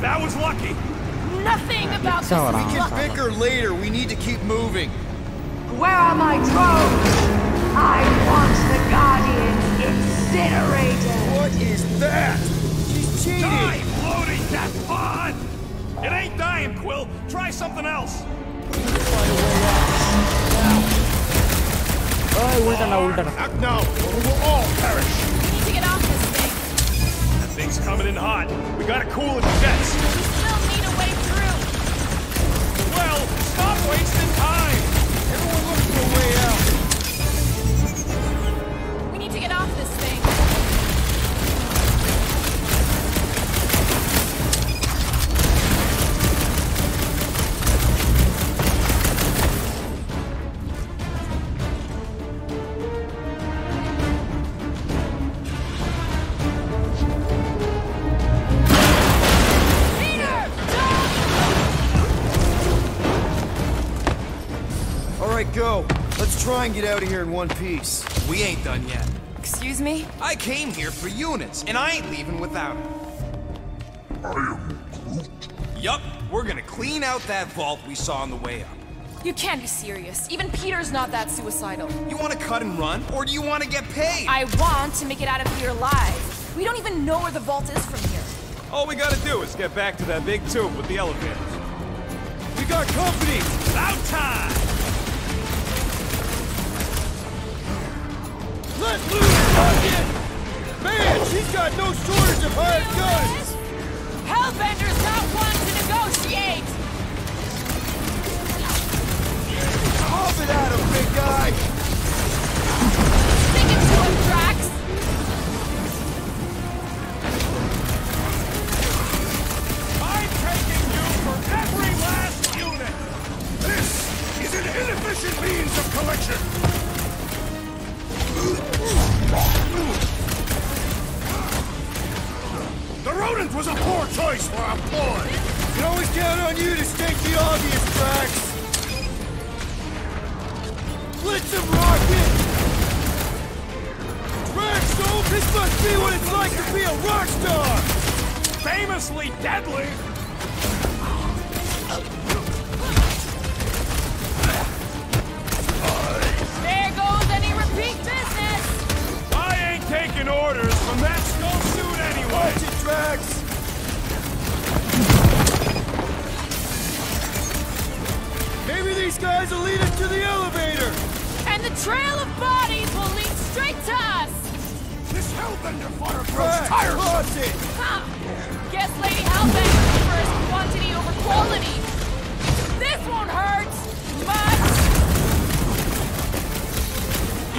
That was lucky! Nothing about this Sour is on. We luck. can bicker later. We need to keep moving. Where are my drones? I want the Guardians Incinerated! What is that? She's cheating! Die floating, that's fun! It ain't dying, Quill. Try something else find a way out. Oh, ulta. Act now, or we will all perish. We need to get off this thing. That thing's coming in hot. We gotta cool it. jets. We still need a way through. Well, stop wasting time. Everyone looks for a way out. Uh, go. Let's try and get out of here in one piece. We ain't done yet. Excuse me? I came here for units, and I ain't leaving without them. I am Yup, we're gonna clean out that vault we saw on the way up. You can't be serious. Even Peter's not that suicidal. You wanna cut and run, or do you wanna get paid? I want to make it out of here alive. We don't even know where the vault is from here. All we gotta do is get back to that big tube with the elevators. We got company! About time! Let loose, Rocket! Man, she's got no shortage of hired guns! Hellbender's not one to negotiate! Pop it at him, big guy! Stick it to him, Drax! I'm taking you for every last unit! This is an inefficient means of collection! The rodent was a poor choice for a boy! Can always count on you to state the obvious, Drax! Blitz him, Rocket! So this must be what it's like to be a rock star! Famously deadly! Repeat business! I ain't taking orders from that skull suit anyway! Watch it, Drax! Maybe these guys will lead us to the elevator! And the trail of bodies will lead straight to us! This Hellbender fodder grows Drax, tiresome! cross it! Huh. Guess Lady Hellbender prefers quantity over quality. This won't hurt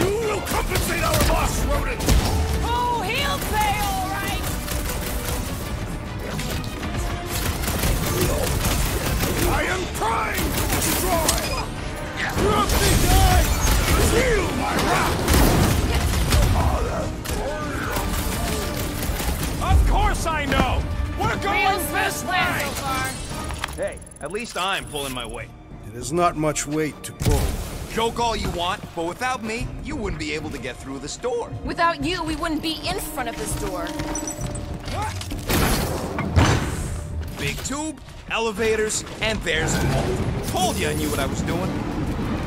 You will compensate our loss, rodent! Oh, he'll pay all right! I am trying to destroy! You're up, big! Feel my wrath! Of course I know! We're going Real this way! so. Hey, at least I'm pulling my weight. It is not much weight to pull. Joke all you want, but without me, you wouldn't be able to get through this door. Without you, we wouldn't be in front of this door. Big tube, elevators, and there's the vault. Told you I knew what I was doing.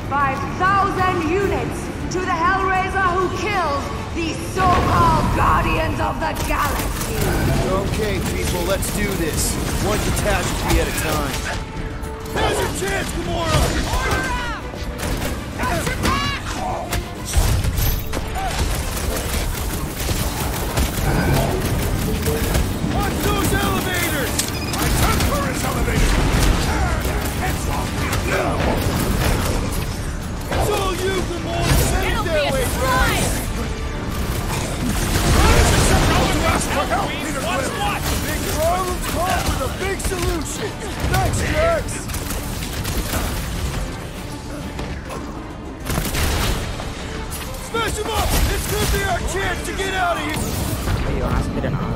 5,000 units to the Hellraiser who kills these so-called Guardians of the Galaxy! Okay, people, let's do this. One catastrophe at a time. Now's your chance, Gamora! Smash him up! This could be our chance to get out of here! ஐயோ நான்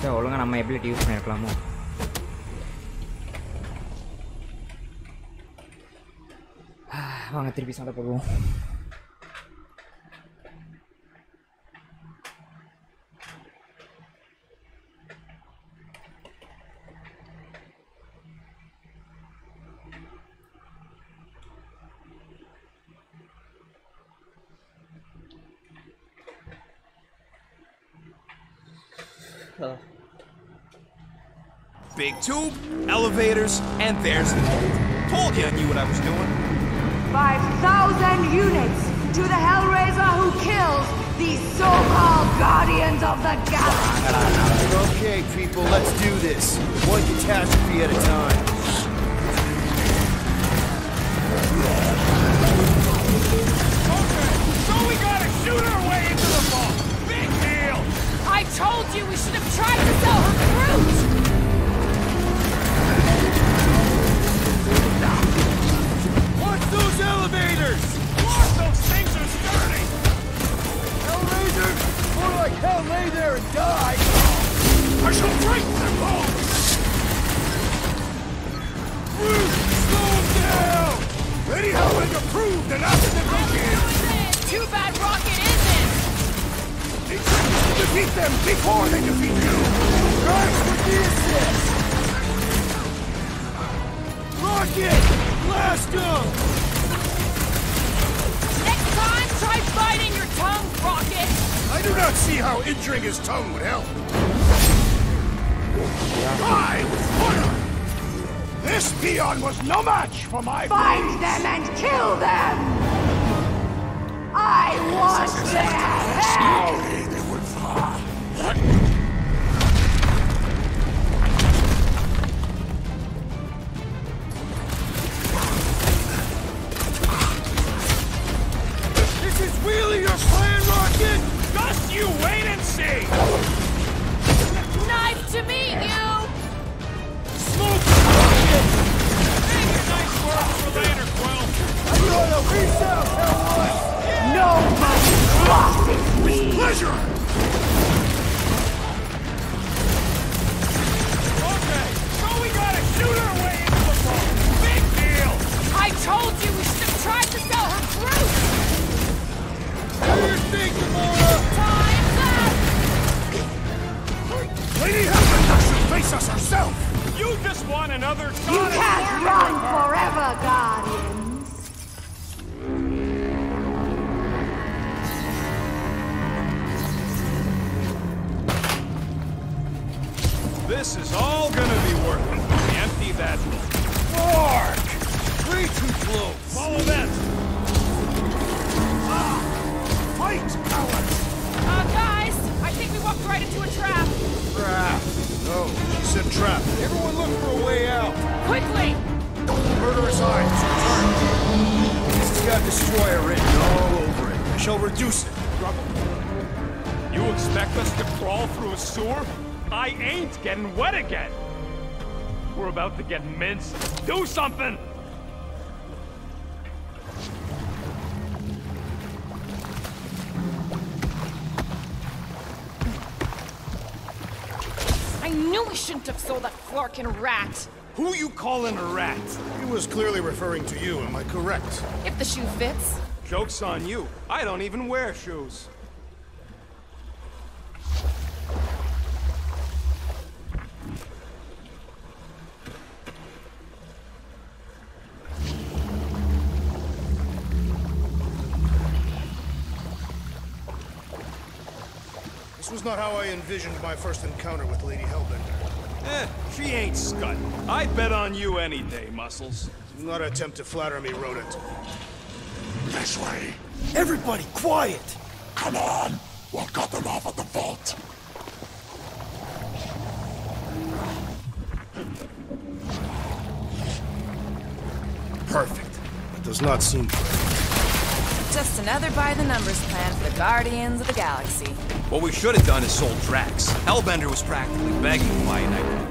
sir ஒழுங்காக ஒழுங்கா நம்ம ability use பண்ணியிருக்கலாமோ வாங்க திருப்பி சண்டை போடுவோம். Big tube, elevators, and there's the vault. Told you I knew what I was doing. 5,000 units to the Hellraiser who kills these so-called Guardians of the Galaxy. Okay, people, let's do this. One catastrophe at a time. Okay, so we gotta shoot our way the vault. Big deal. I told you we should have tried to sell her fruit! Elevators! Watch those things are sturdy! Hellraiser! More like hell lay there and die! I shall break their bones! Slow down! Lady Hellraiser proved an accident Too bad Rocket isn't! Defeat them before they defeat you! Right with the assist! Rocket! Blast them! Time, try biting your tongue, Rocket! I do not see how injuring his tongue would help. Die with fire! This peon was no match for my Find blades. them and kill them! I want their heads! Sold that Flarkin rat. Who you calling a rat? He was clearly referring to you, am I correct? If the shoe fits. Joke's on you. I don't even wear shoes. This was not how I envisioned my first encounter with Lady Hellbender. She ain't scut. I'd bet on you any day, Muscles. Do not attempt to flatter me, rodent. This way. Everybody, quiet! Come on. We'll cut them off at the vault. Perfect. That does not seem perfect. Just another by the numbers plan for the Guardians of the Galaxy. What we should have done is sold Drax. Hellbender was practically begging to buy a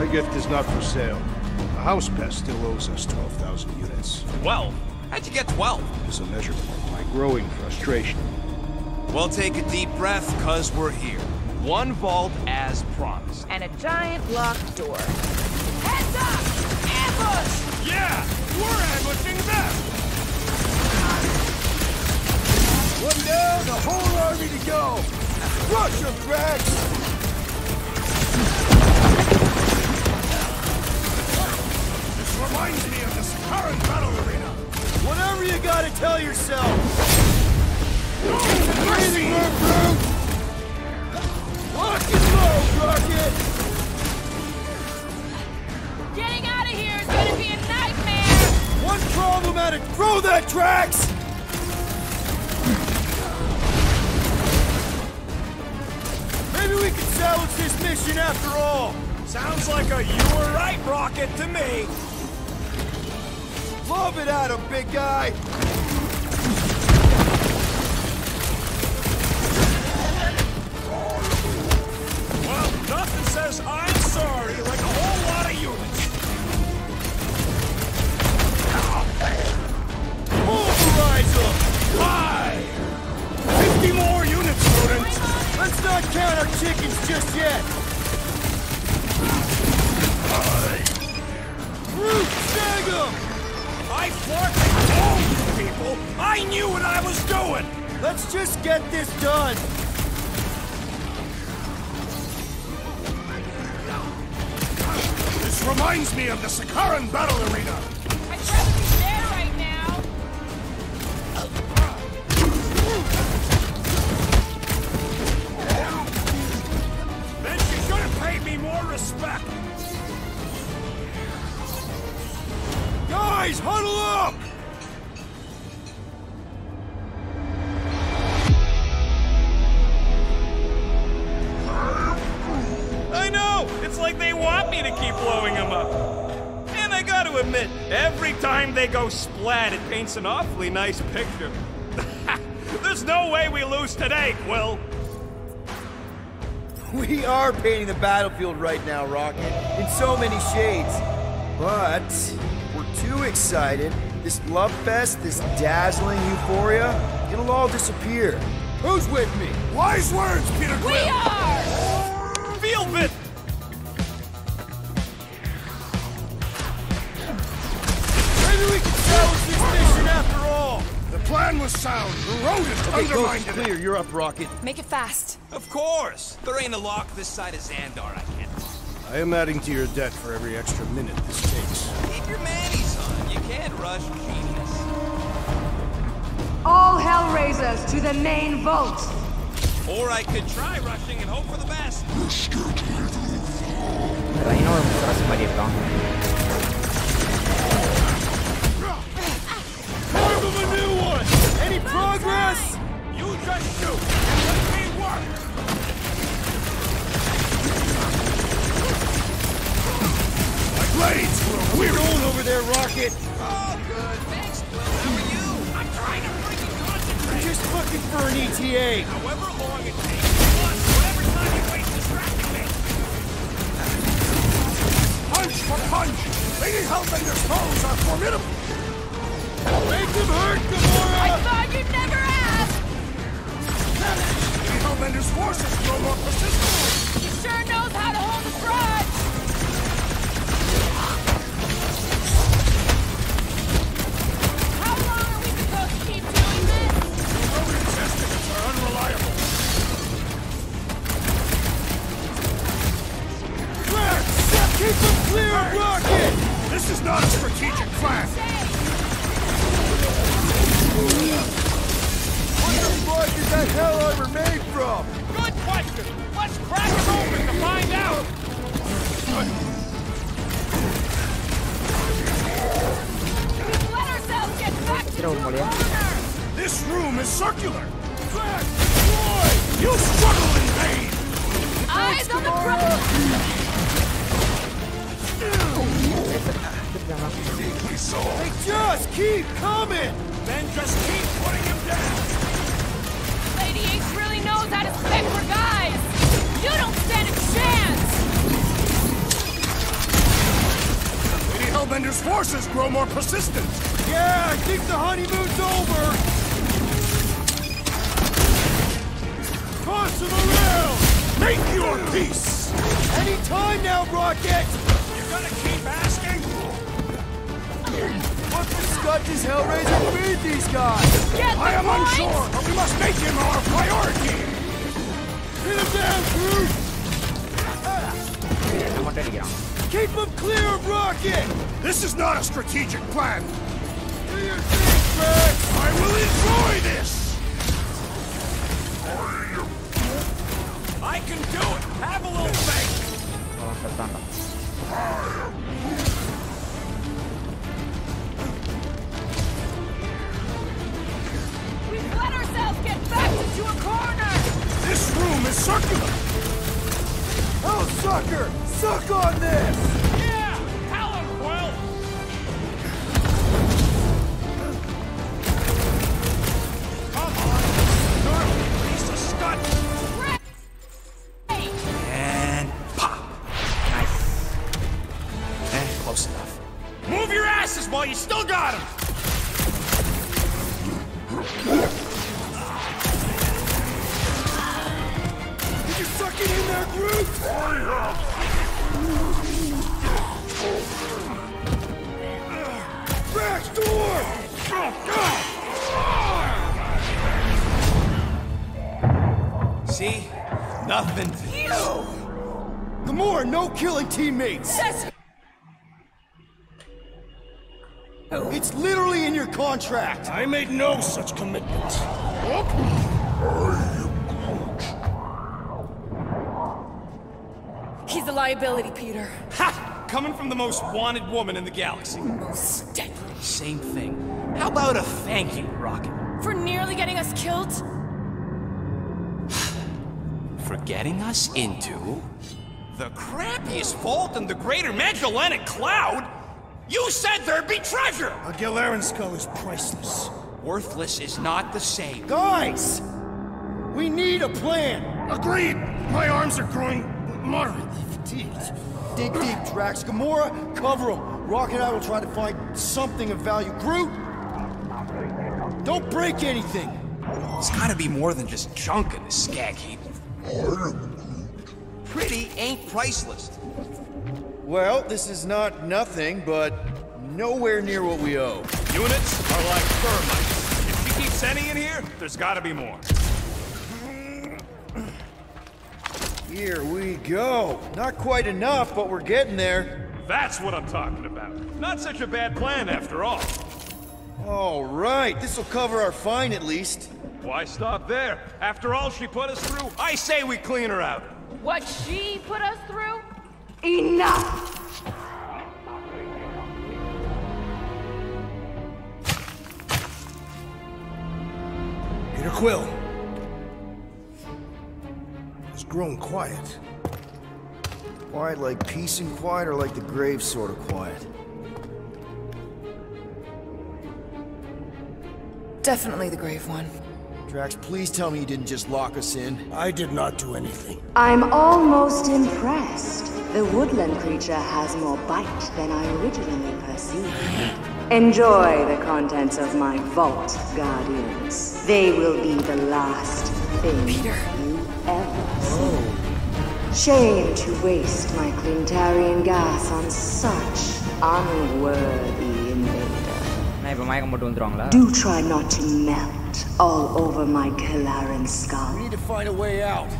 My gift is not for sale. The house pest still owes us 12,000 units. Twelve? How'd you get twelve? It is a measurement of my growing frustration. Well, take a deep breath, cause we're here. One vault as promised. And a giant locked door. Heads up! Ambush! Yeah, we're ambushing them! One down, the whole army to go! Rush them, Drax! Reminds me of this current battle arena. Whatever you gotta tell yourself! Oh, mercy! What? Fucking low, Rocket! Getting out of here is gonna be a nightmare! One problematic. Throw that, Drax! Maybe we can salvage this mission after all. Sounds like a you were right rocket to me. Love it at him, big guy. Well, nothing says I'm sorry like a whole lot of units. Pulverize them! Why? 50 more units, students! Let's not count our chickens just yet. Groot, snag 'em! I fucking told you people! I knew what I was doing! Let's just get this done. This reminds me of the Sakaaran battle arena. Splat, it paints an awfully nice picture. There's no way we lose today, Quill. We are painting the battlefield right now, Rocket, in so many shades. But we're too excited. This love fest, this dazzling euphoria, it'll all disappear. Who's with me? Wise words, Peter Quill! We are! Feel it! sound. The okay, undermined. Ghost, clear. You're up, Rocket. Make it fast. Of course. There ain't a lock this side of Xandar I can't. I am adding to your debt for every extra minute this takes. Keep your manis on. You can't rush genius. All Hellraisers to the main vault. Or I could try rushing and hope for the best. Rayno ETA. However long it takes, plus whatever time you waste distracting me. Punch for punch. Lady Hellbender's foes are formidable. Make them hurt, Gamora! I thought you'd never ask! Lady Hellbender's forces grow more persistent. He sure knows how to hold a grudge! Keep them clear of Rocket! This is not a strategic plan. What the fuck is that hell armor made from? Good question. Let's crack him open to find out. We've let ourselves get back to corner! This room is circular. Drax, destroy! You struggle in vain. Eyes on the prize! They just keep coming! Then just keep putting him down. Lady Ace really knows how to spec for guys! You don't stand a chance! Lady Hellbender's forces grow more persistent. Yeah, I think the honeymoon's over! Toss him around! Make your peace. Any time now, Rocket! got this Hellraiser beat these guys! Get I am points. unsure, but we must make him our priority! Hit him down, Groot! Keep him clear of Rocket! This is not a strategic plan! Do your thing, Greg! I will enjoy this! I can do it! Have a little faith! Into a corner! This room is circular! Oh, sucker! Suck on this! Nothing. Gamora, no killing teammates! It's literally in your contract! I made no such commitment. He's a liability, Peter. Ha! Coming from the most wanted woman in the galaxy. Most deadly. Same thing. How about a thank you, Rocket? For nearly getting us killed? For getting us into the crappiest vault in the greater Magellanic Cloud? You said there'd be treasure! A Galaran skull is priceless. Worthless is not the same. Guys! We need a plan! Agreed! My arms are growing moderately fatigued. Dig deep, Drax. Gamora, cover him. Rock and I will try to find something of value. Groot! Don't break anything! It's gotta be more than just junk in this skag heap. Pretty ain't priceless. Well, this is not nothing, but nowhere near what we owe. Units are like thermites. If she keeps any in here, there's gotta be more. Here we go. Not quite enough, but we're getting there. That's what I'm talking about. Not such a bad plan after all. All right, this'll cover our fine at least. Why stop there? After all she put us through, I say we clean her out. What she put us through? Enough! Peter Quill. It's grown quiet. Quiet like peace and quiet, or like the grave sort of quiet? Definitely the grave one. Drax, please tell me you didn't just lock us in. I did not do anything. I'm almost impressed. The woodland creature has more bite than I originally perceived. Enjoy the contents of my vault, Guardians. They will be the last thing Peter. you ever see. Shame to waste my Clintarian gas on such unworthy invader. நான் இப்போ மயக்கம் போட்டு வந்துருவாங்களா Do try not to melt all over my Kalaran skull. We need to find a way out.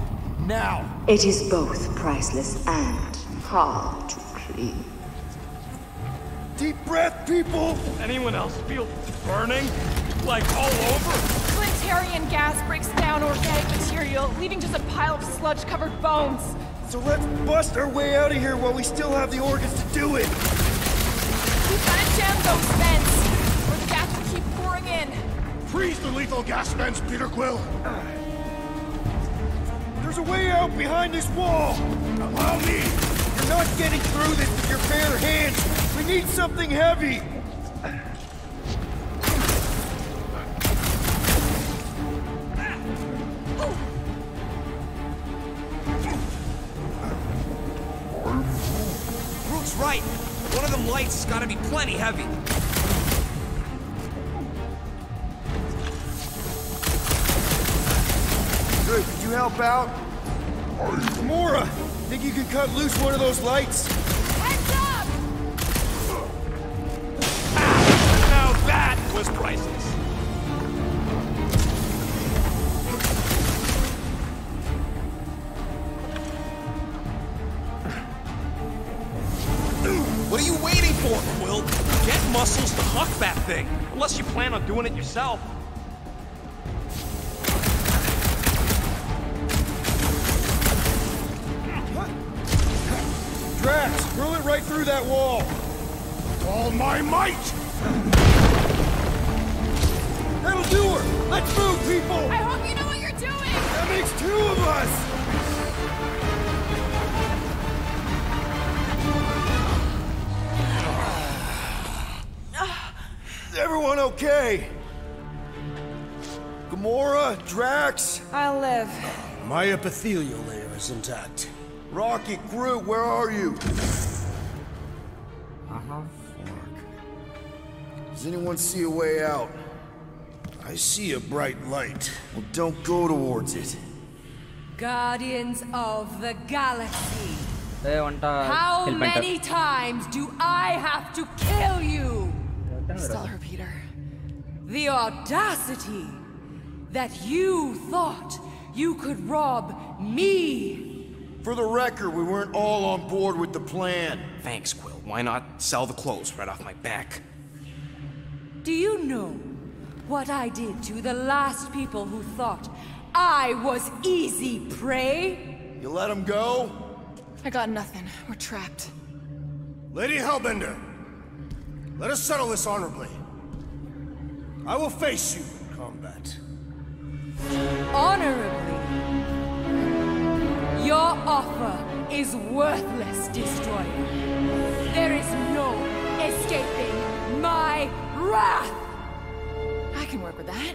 Now! It is both priceless and hard to clean. Deep breath, people! Anyone else feel burning? Like all over? Clintarian gas breaks down organic material, leaving just a pile of sludge-covered bones. So let's bust our way out of here while we still have the organs to do it! We've got to jam those vents, Freeze the lethal gas vents, Peter Quill! There's a way out behind this wall! Allow me! You're not getting through this with your bare hands! We need something heavy! Groot's right. One of them lights has gotta be plenty heavy. Help out? Gamora! Think you can cut loose one of those lights? Heads up! Now that was priceless. What are you waiting for, Quill? Get muscles to huck that thing. Unless you plan on doing it yourself. epithelial layer is intact. Rocky Crew, where are you? Uh-huh. Does anyone see a way out? I see a bright light. Well, don't go towards it. Guardians of the Galaxy. How many times do I have to kill you? Star repeater. Peter. The audacity that you thought you could rob me. For the record, we weren't all on board with the plan. Thanks, Quill. Why not sell the clothes right off my back? Do you know what I did to the last people who thought I was easy prey? You let him go? I got nothing. We're trapped. Lady Hellbender, let us settle this honorably. I will face you in combat. Honorably. Your offer is worthless, Destroyer. There is no escaping my wrath! I can work with that.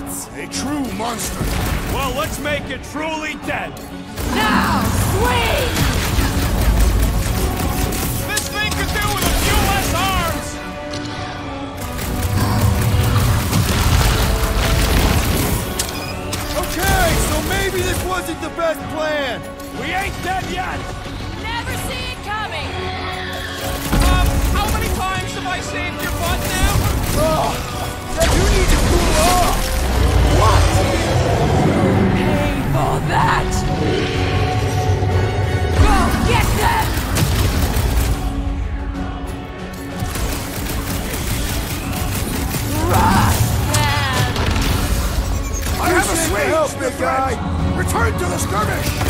That's a true monster. Well, let's make it truly dead. Now, swing! This thing could do with a few less arms. Okay, so maybe this wasn't the best plan. We ain't dead yet. Never see it coming! Um, how many times have I saved your butt now? Oh, you need to cool off. Help, big guy. Return to the skirmish.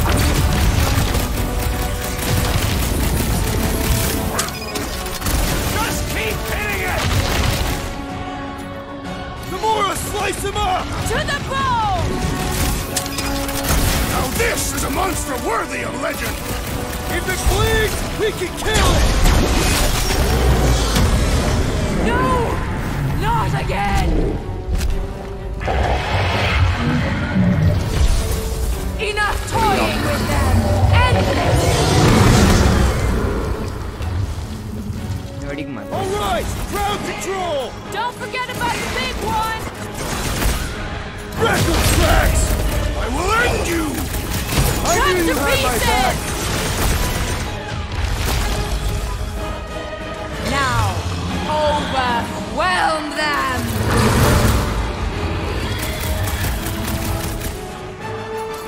Decima! To the bone! Now this is a monster worthy of legend! If it bleeds, we can kill it! No! Not again! Enough toying with them! End this! Alright, crowd control! Don't forget about the big one! Rattle tracks. I will end you. I Cut knew you had my back. Now, overwhelm them!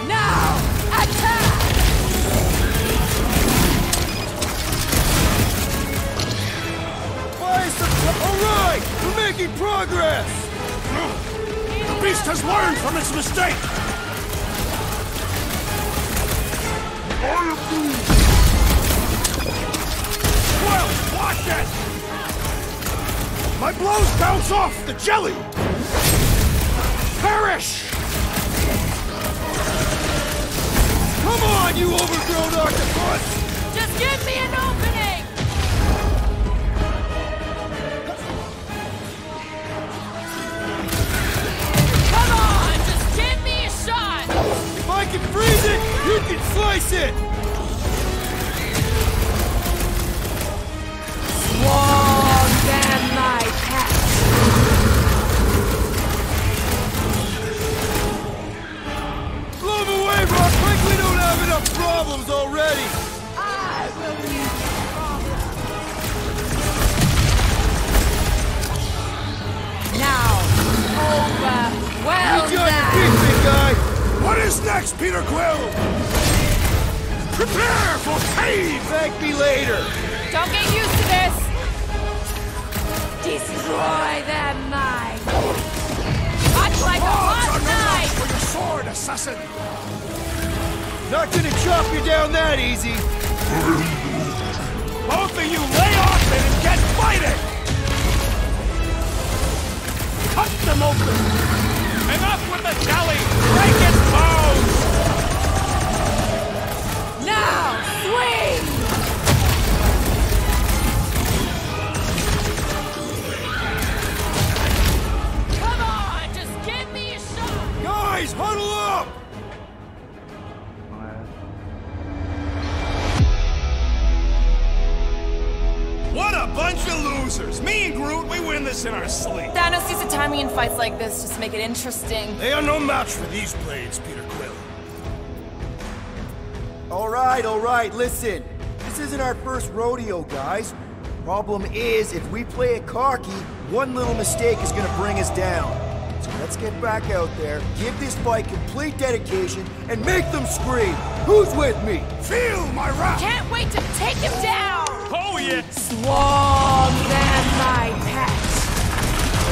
Now, attack! Why is. All right, we're making progress. Beast has learned from its mistake. Well, watch it! My blows bounce off the jelly! Perish! Come on, you overgrown octopus! Just give me an opening! Slice it! interesting. They are no match for these blades, Peter Quill. All right, all right, listen. This isn't our first rodeo, guys. Problem is, if we play it cocky, one little mistake is gonna bring us down. So let's get back out there, give this fight complete dedication, and make them scream! Who's with me? Feel my wrath! Can't wait to take him down! Oh, yeah! Swarm man, my pet!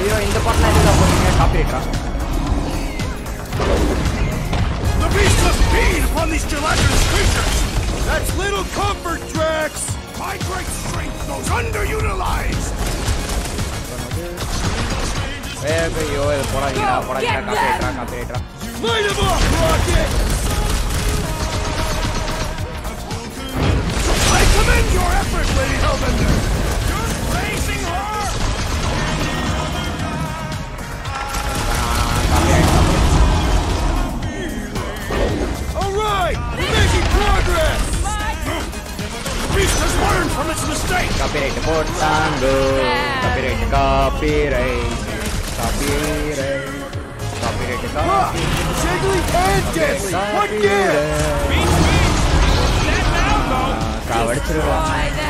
you in the bottom, must feed upon these gelatinous creatures! That's little comfort, Drax! My great strength goes underutilized! Eh, que yo, eh, por ahí, mira, por ahí, acá, acá, acá, acá. Light him up, Rocket! I commend your effort, Lady Hellbender! learn from its mistakes! Copyright portando, copyright, copyright, copyright, copyright, copyright. Jiggly and deadly, what gives? Beat me! That now, though! Coward through.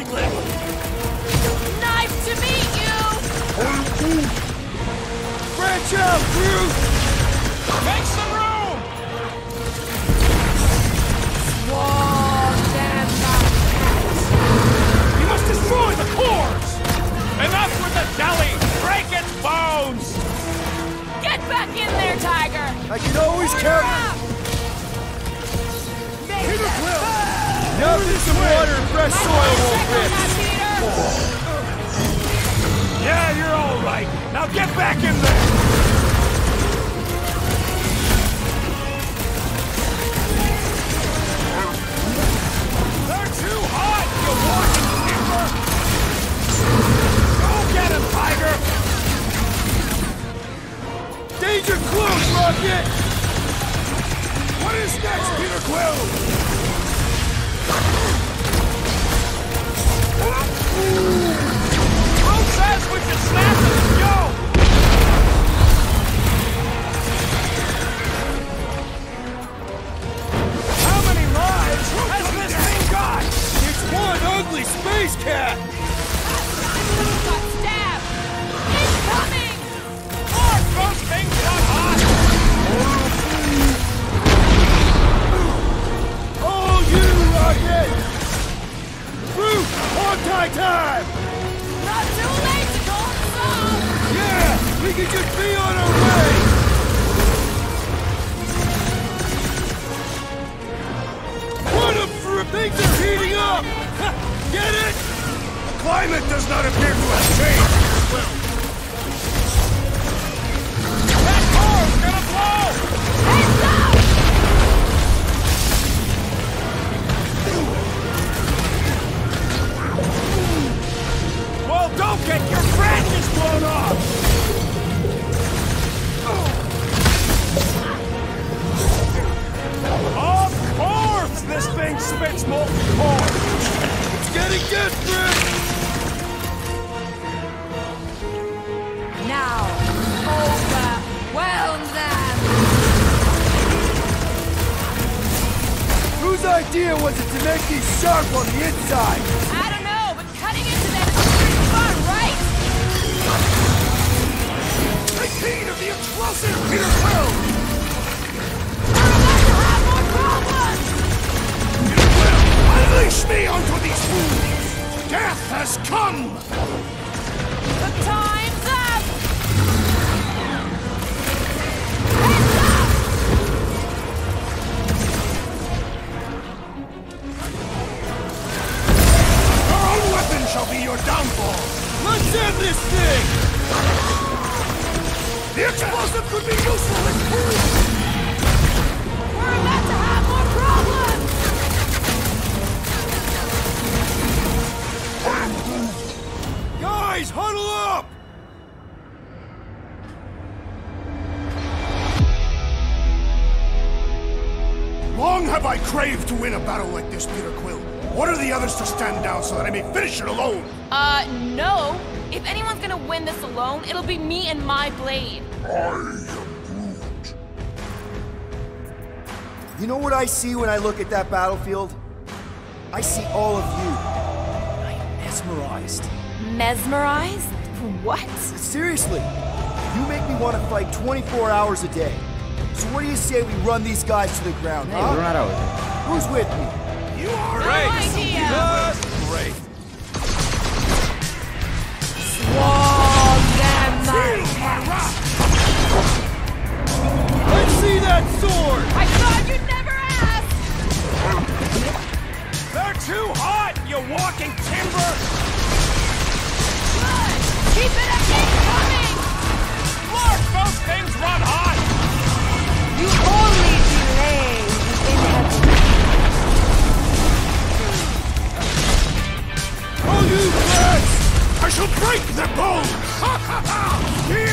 Langley! Close, Rocket! What is next, Peter Quill? Says we snap go? How many lives has this thing got? It's one ugly space cat! Rocket! Groot, hog-tie time! Not too late to go inside! Yeah, we can just be on our way! What Things are heating up! Get it? The climate does not appear to have changed. Well, that car's gonna blow! Well, don't get your branches blown off! Of course this thing spits molten core! It's getting desperate! Now, overwhelm them! Whose idea was it to make these sharp on the inside? I explosive, Peter Quill! We're about to have more problems! Peter Quill, unleash me onto these fools! Death has come! The time's up! Own weapon shall be your downfall! Let's end this thing! The explosive could be useful in! We're about to have more problems! Guys, huddle up! Long have I craved to win a battle like this, Peter Quill. What are the others to stand down so that I may finish it alone? Uh, no. If anyone's gonna win this alone, it'll be me and my blade. You know what I see when I look at that battlefield? I see all of you. I'm mesmerized. Mesmerized? What? Seriously, you make me want to fight 24 hours a day. So what do you say we run these guys to the ground, Hey, huh? we're not out. Who's with me? You are No idea! Just great! Swallow that sword! I thought you'd never ask! They're too hot, you walking timber! Good! Keep it up, incoming! Mark, those things run hot! You only delay the inevitable. Oh, you brats! I shall break their bones! Ha ha ha! The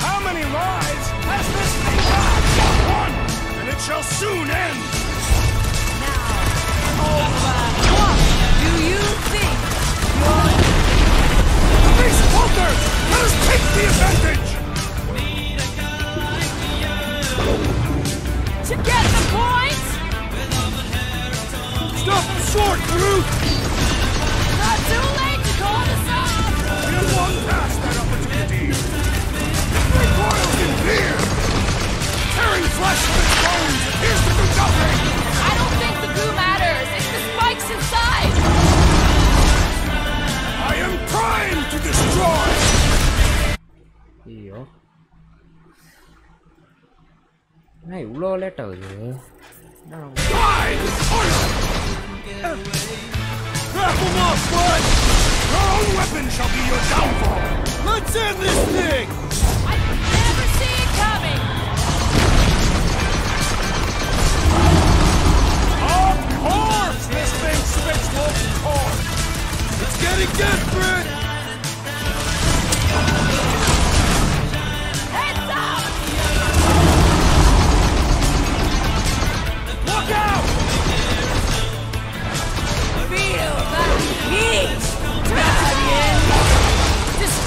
how many lives has this thing got? And it shall soon end! Now, over! Do you think you're... Poker! Let us take the advantage! To get the point! up short, Groot! Not too late to call this off! We're long past that opportunity! We're boiled in fear! Tearing flesh with bones appears to do nothing! I don't think the goo matters! It's the spikes inside! I am primed to destroy! ಅಯ್ಯೋ ಇವ್ಲೋ late ಆಗುದು your own weapon shall be your downfall! Let's end this thing! I never see it coming! Of course this thing! It's getting desperate!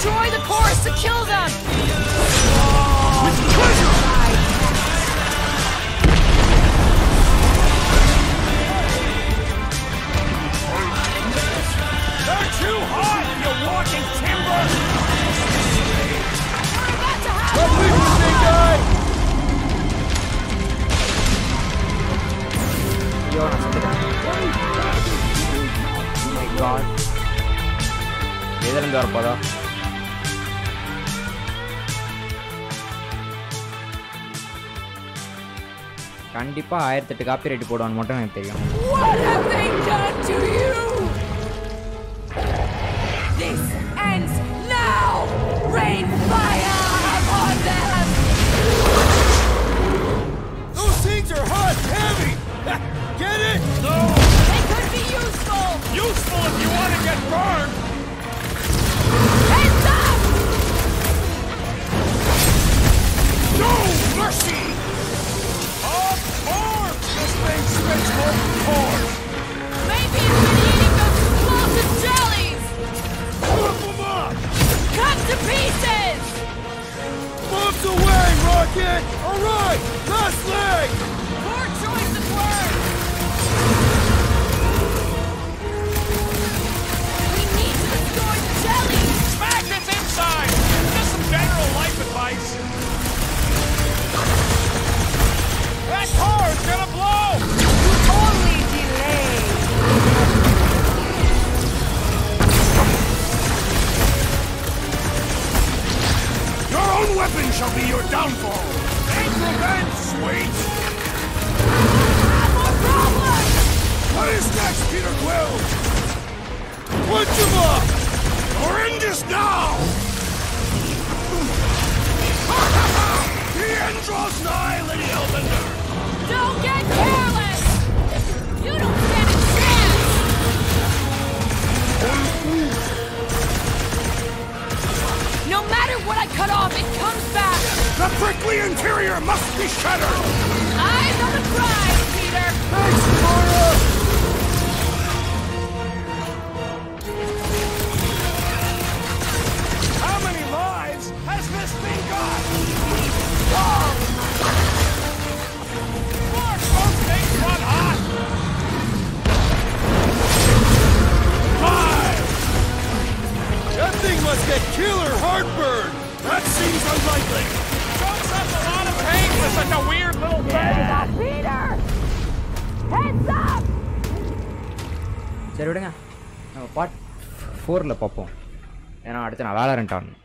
destroy the chorus to kill them! With! They're too you walking timber! Let guy! Oh my god. Didn't go brother. கண்டிப்பாக ஆயிரத்தெட்டு copy right போடுவான்னு மட்டும் எனக்கு தெரியும் What have they done to you? This ends now! Rain fire upon them! Those things are hot, heavy! Get it? No! They could be useful! Useful if you want to get burned! Heads up! No mercy! That car's gonna blow! Own weapon shall be your downfall! Take revenge, sweet! More problems! What is next, Peter Quill? Punch him up! Or end this now! the end draws nigh, Lady Hellbender! Don't get careless! You don't stand a chance! No matter what I cut off, it comes back! The prickly interior must be shattered! Eyes on the prize, Peter! Thanks, Mara! How many lives has this thing got? That thing must get killer heartburn! That seems unlikely! Shows us a lot of pain for such a weird little thing! Peter! Heads up! சரி விடுங்க நம்ம part ஃபோரில் பார்ப்போம் ஏன்னா அடுத்து நான் Valorant ஆடணும்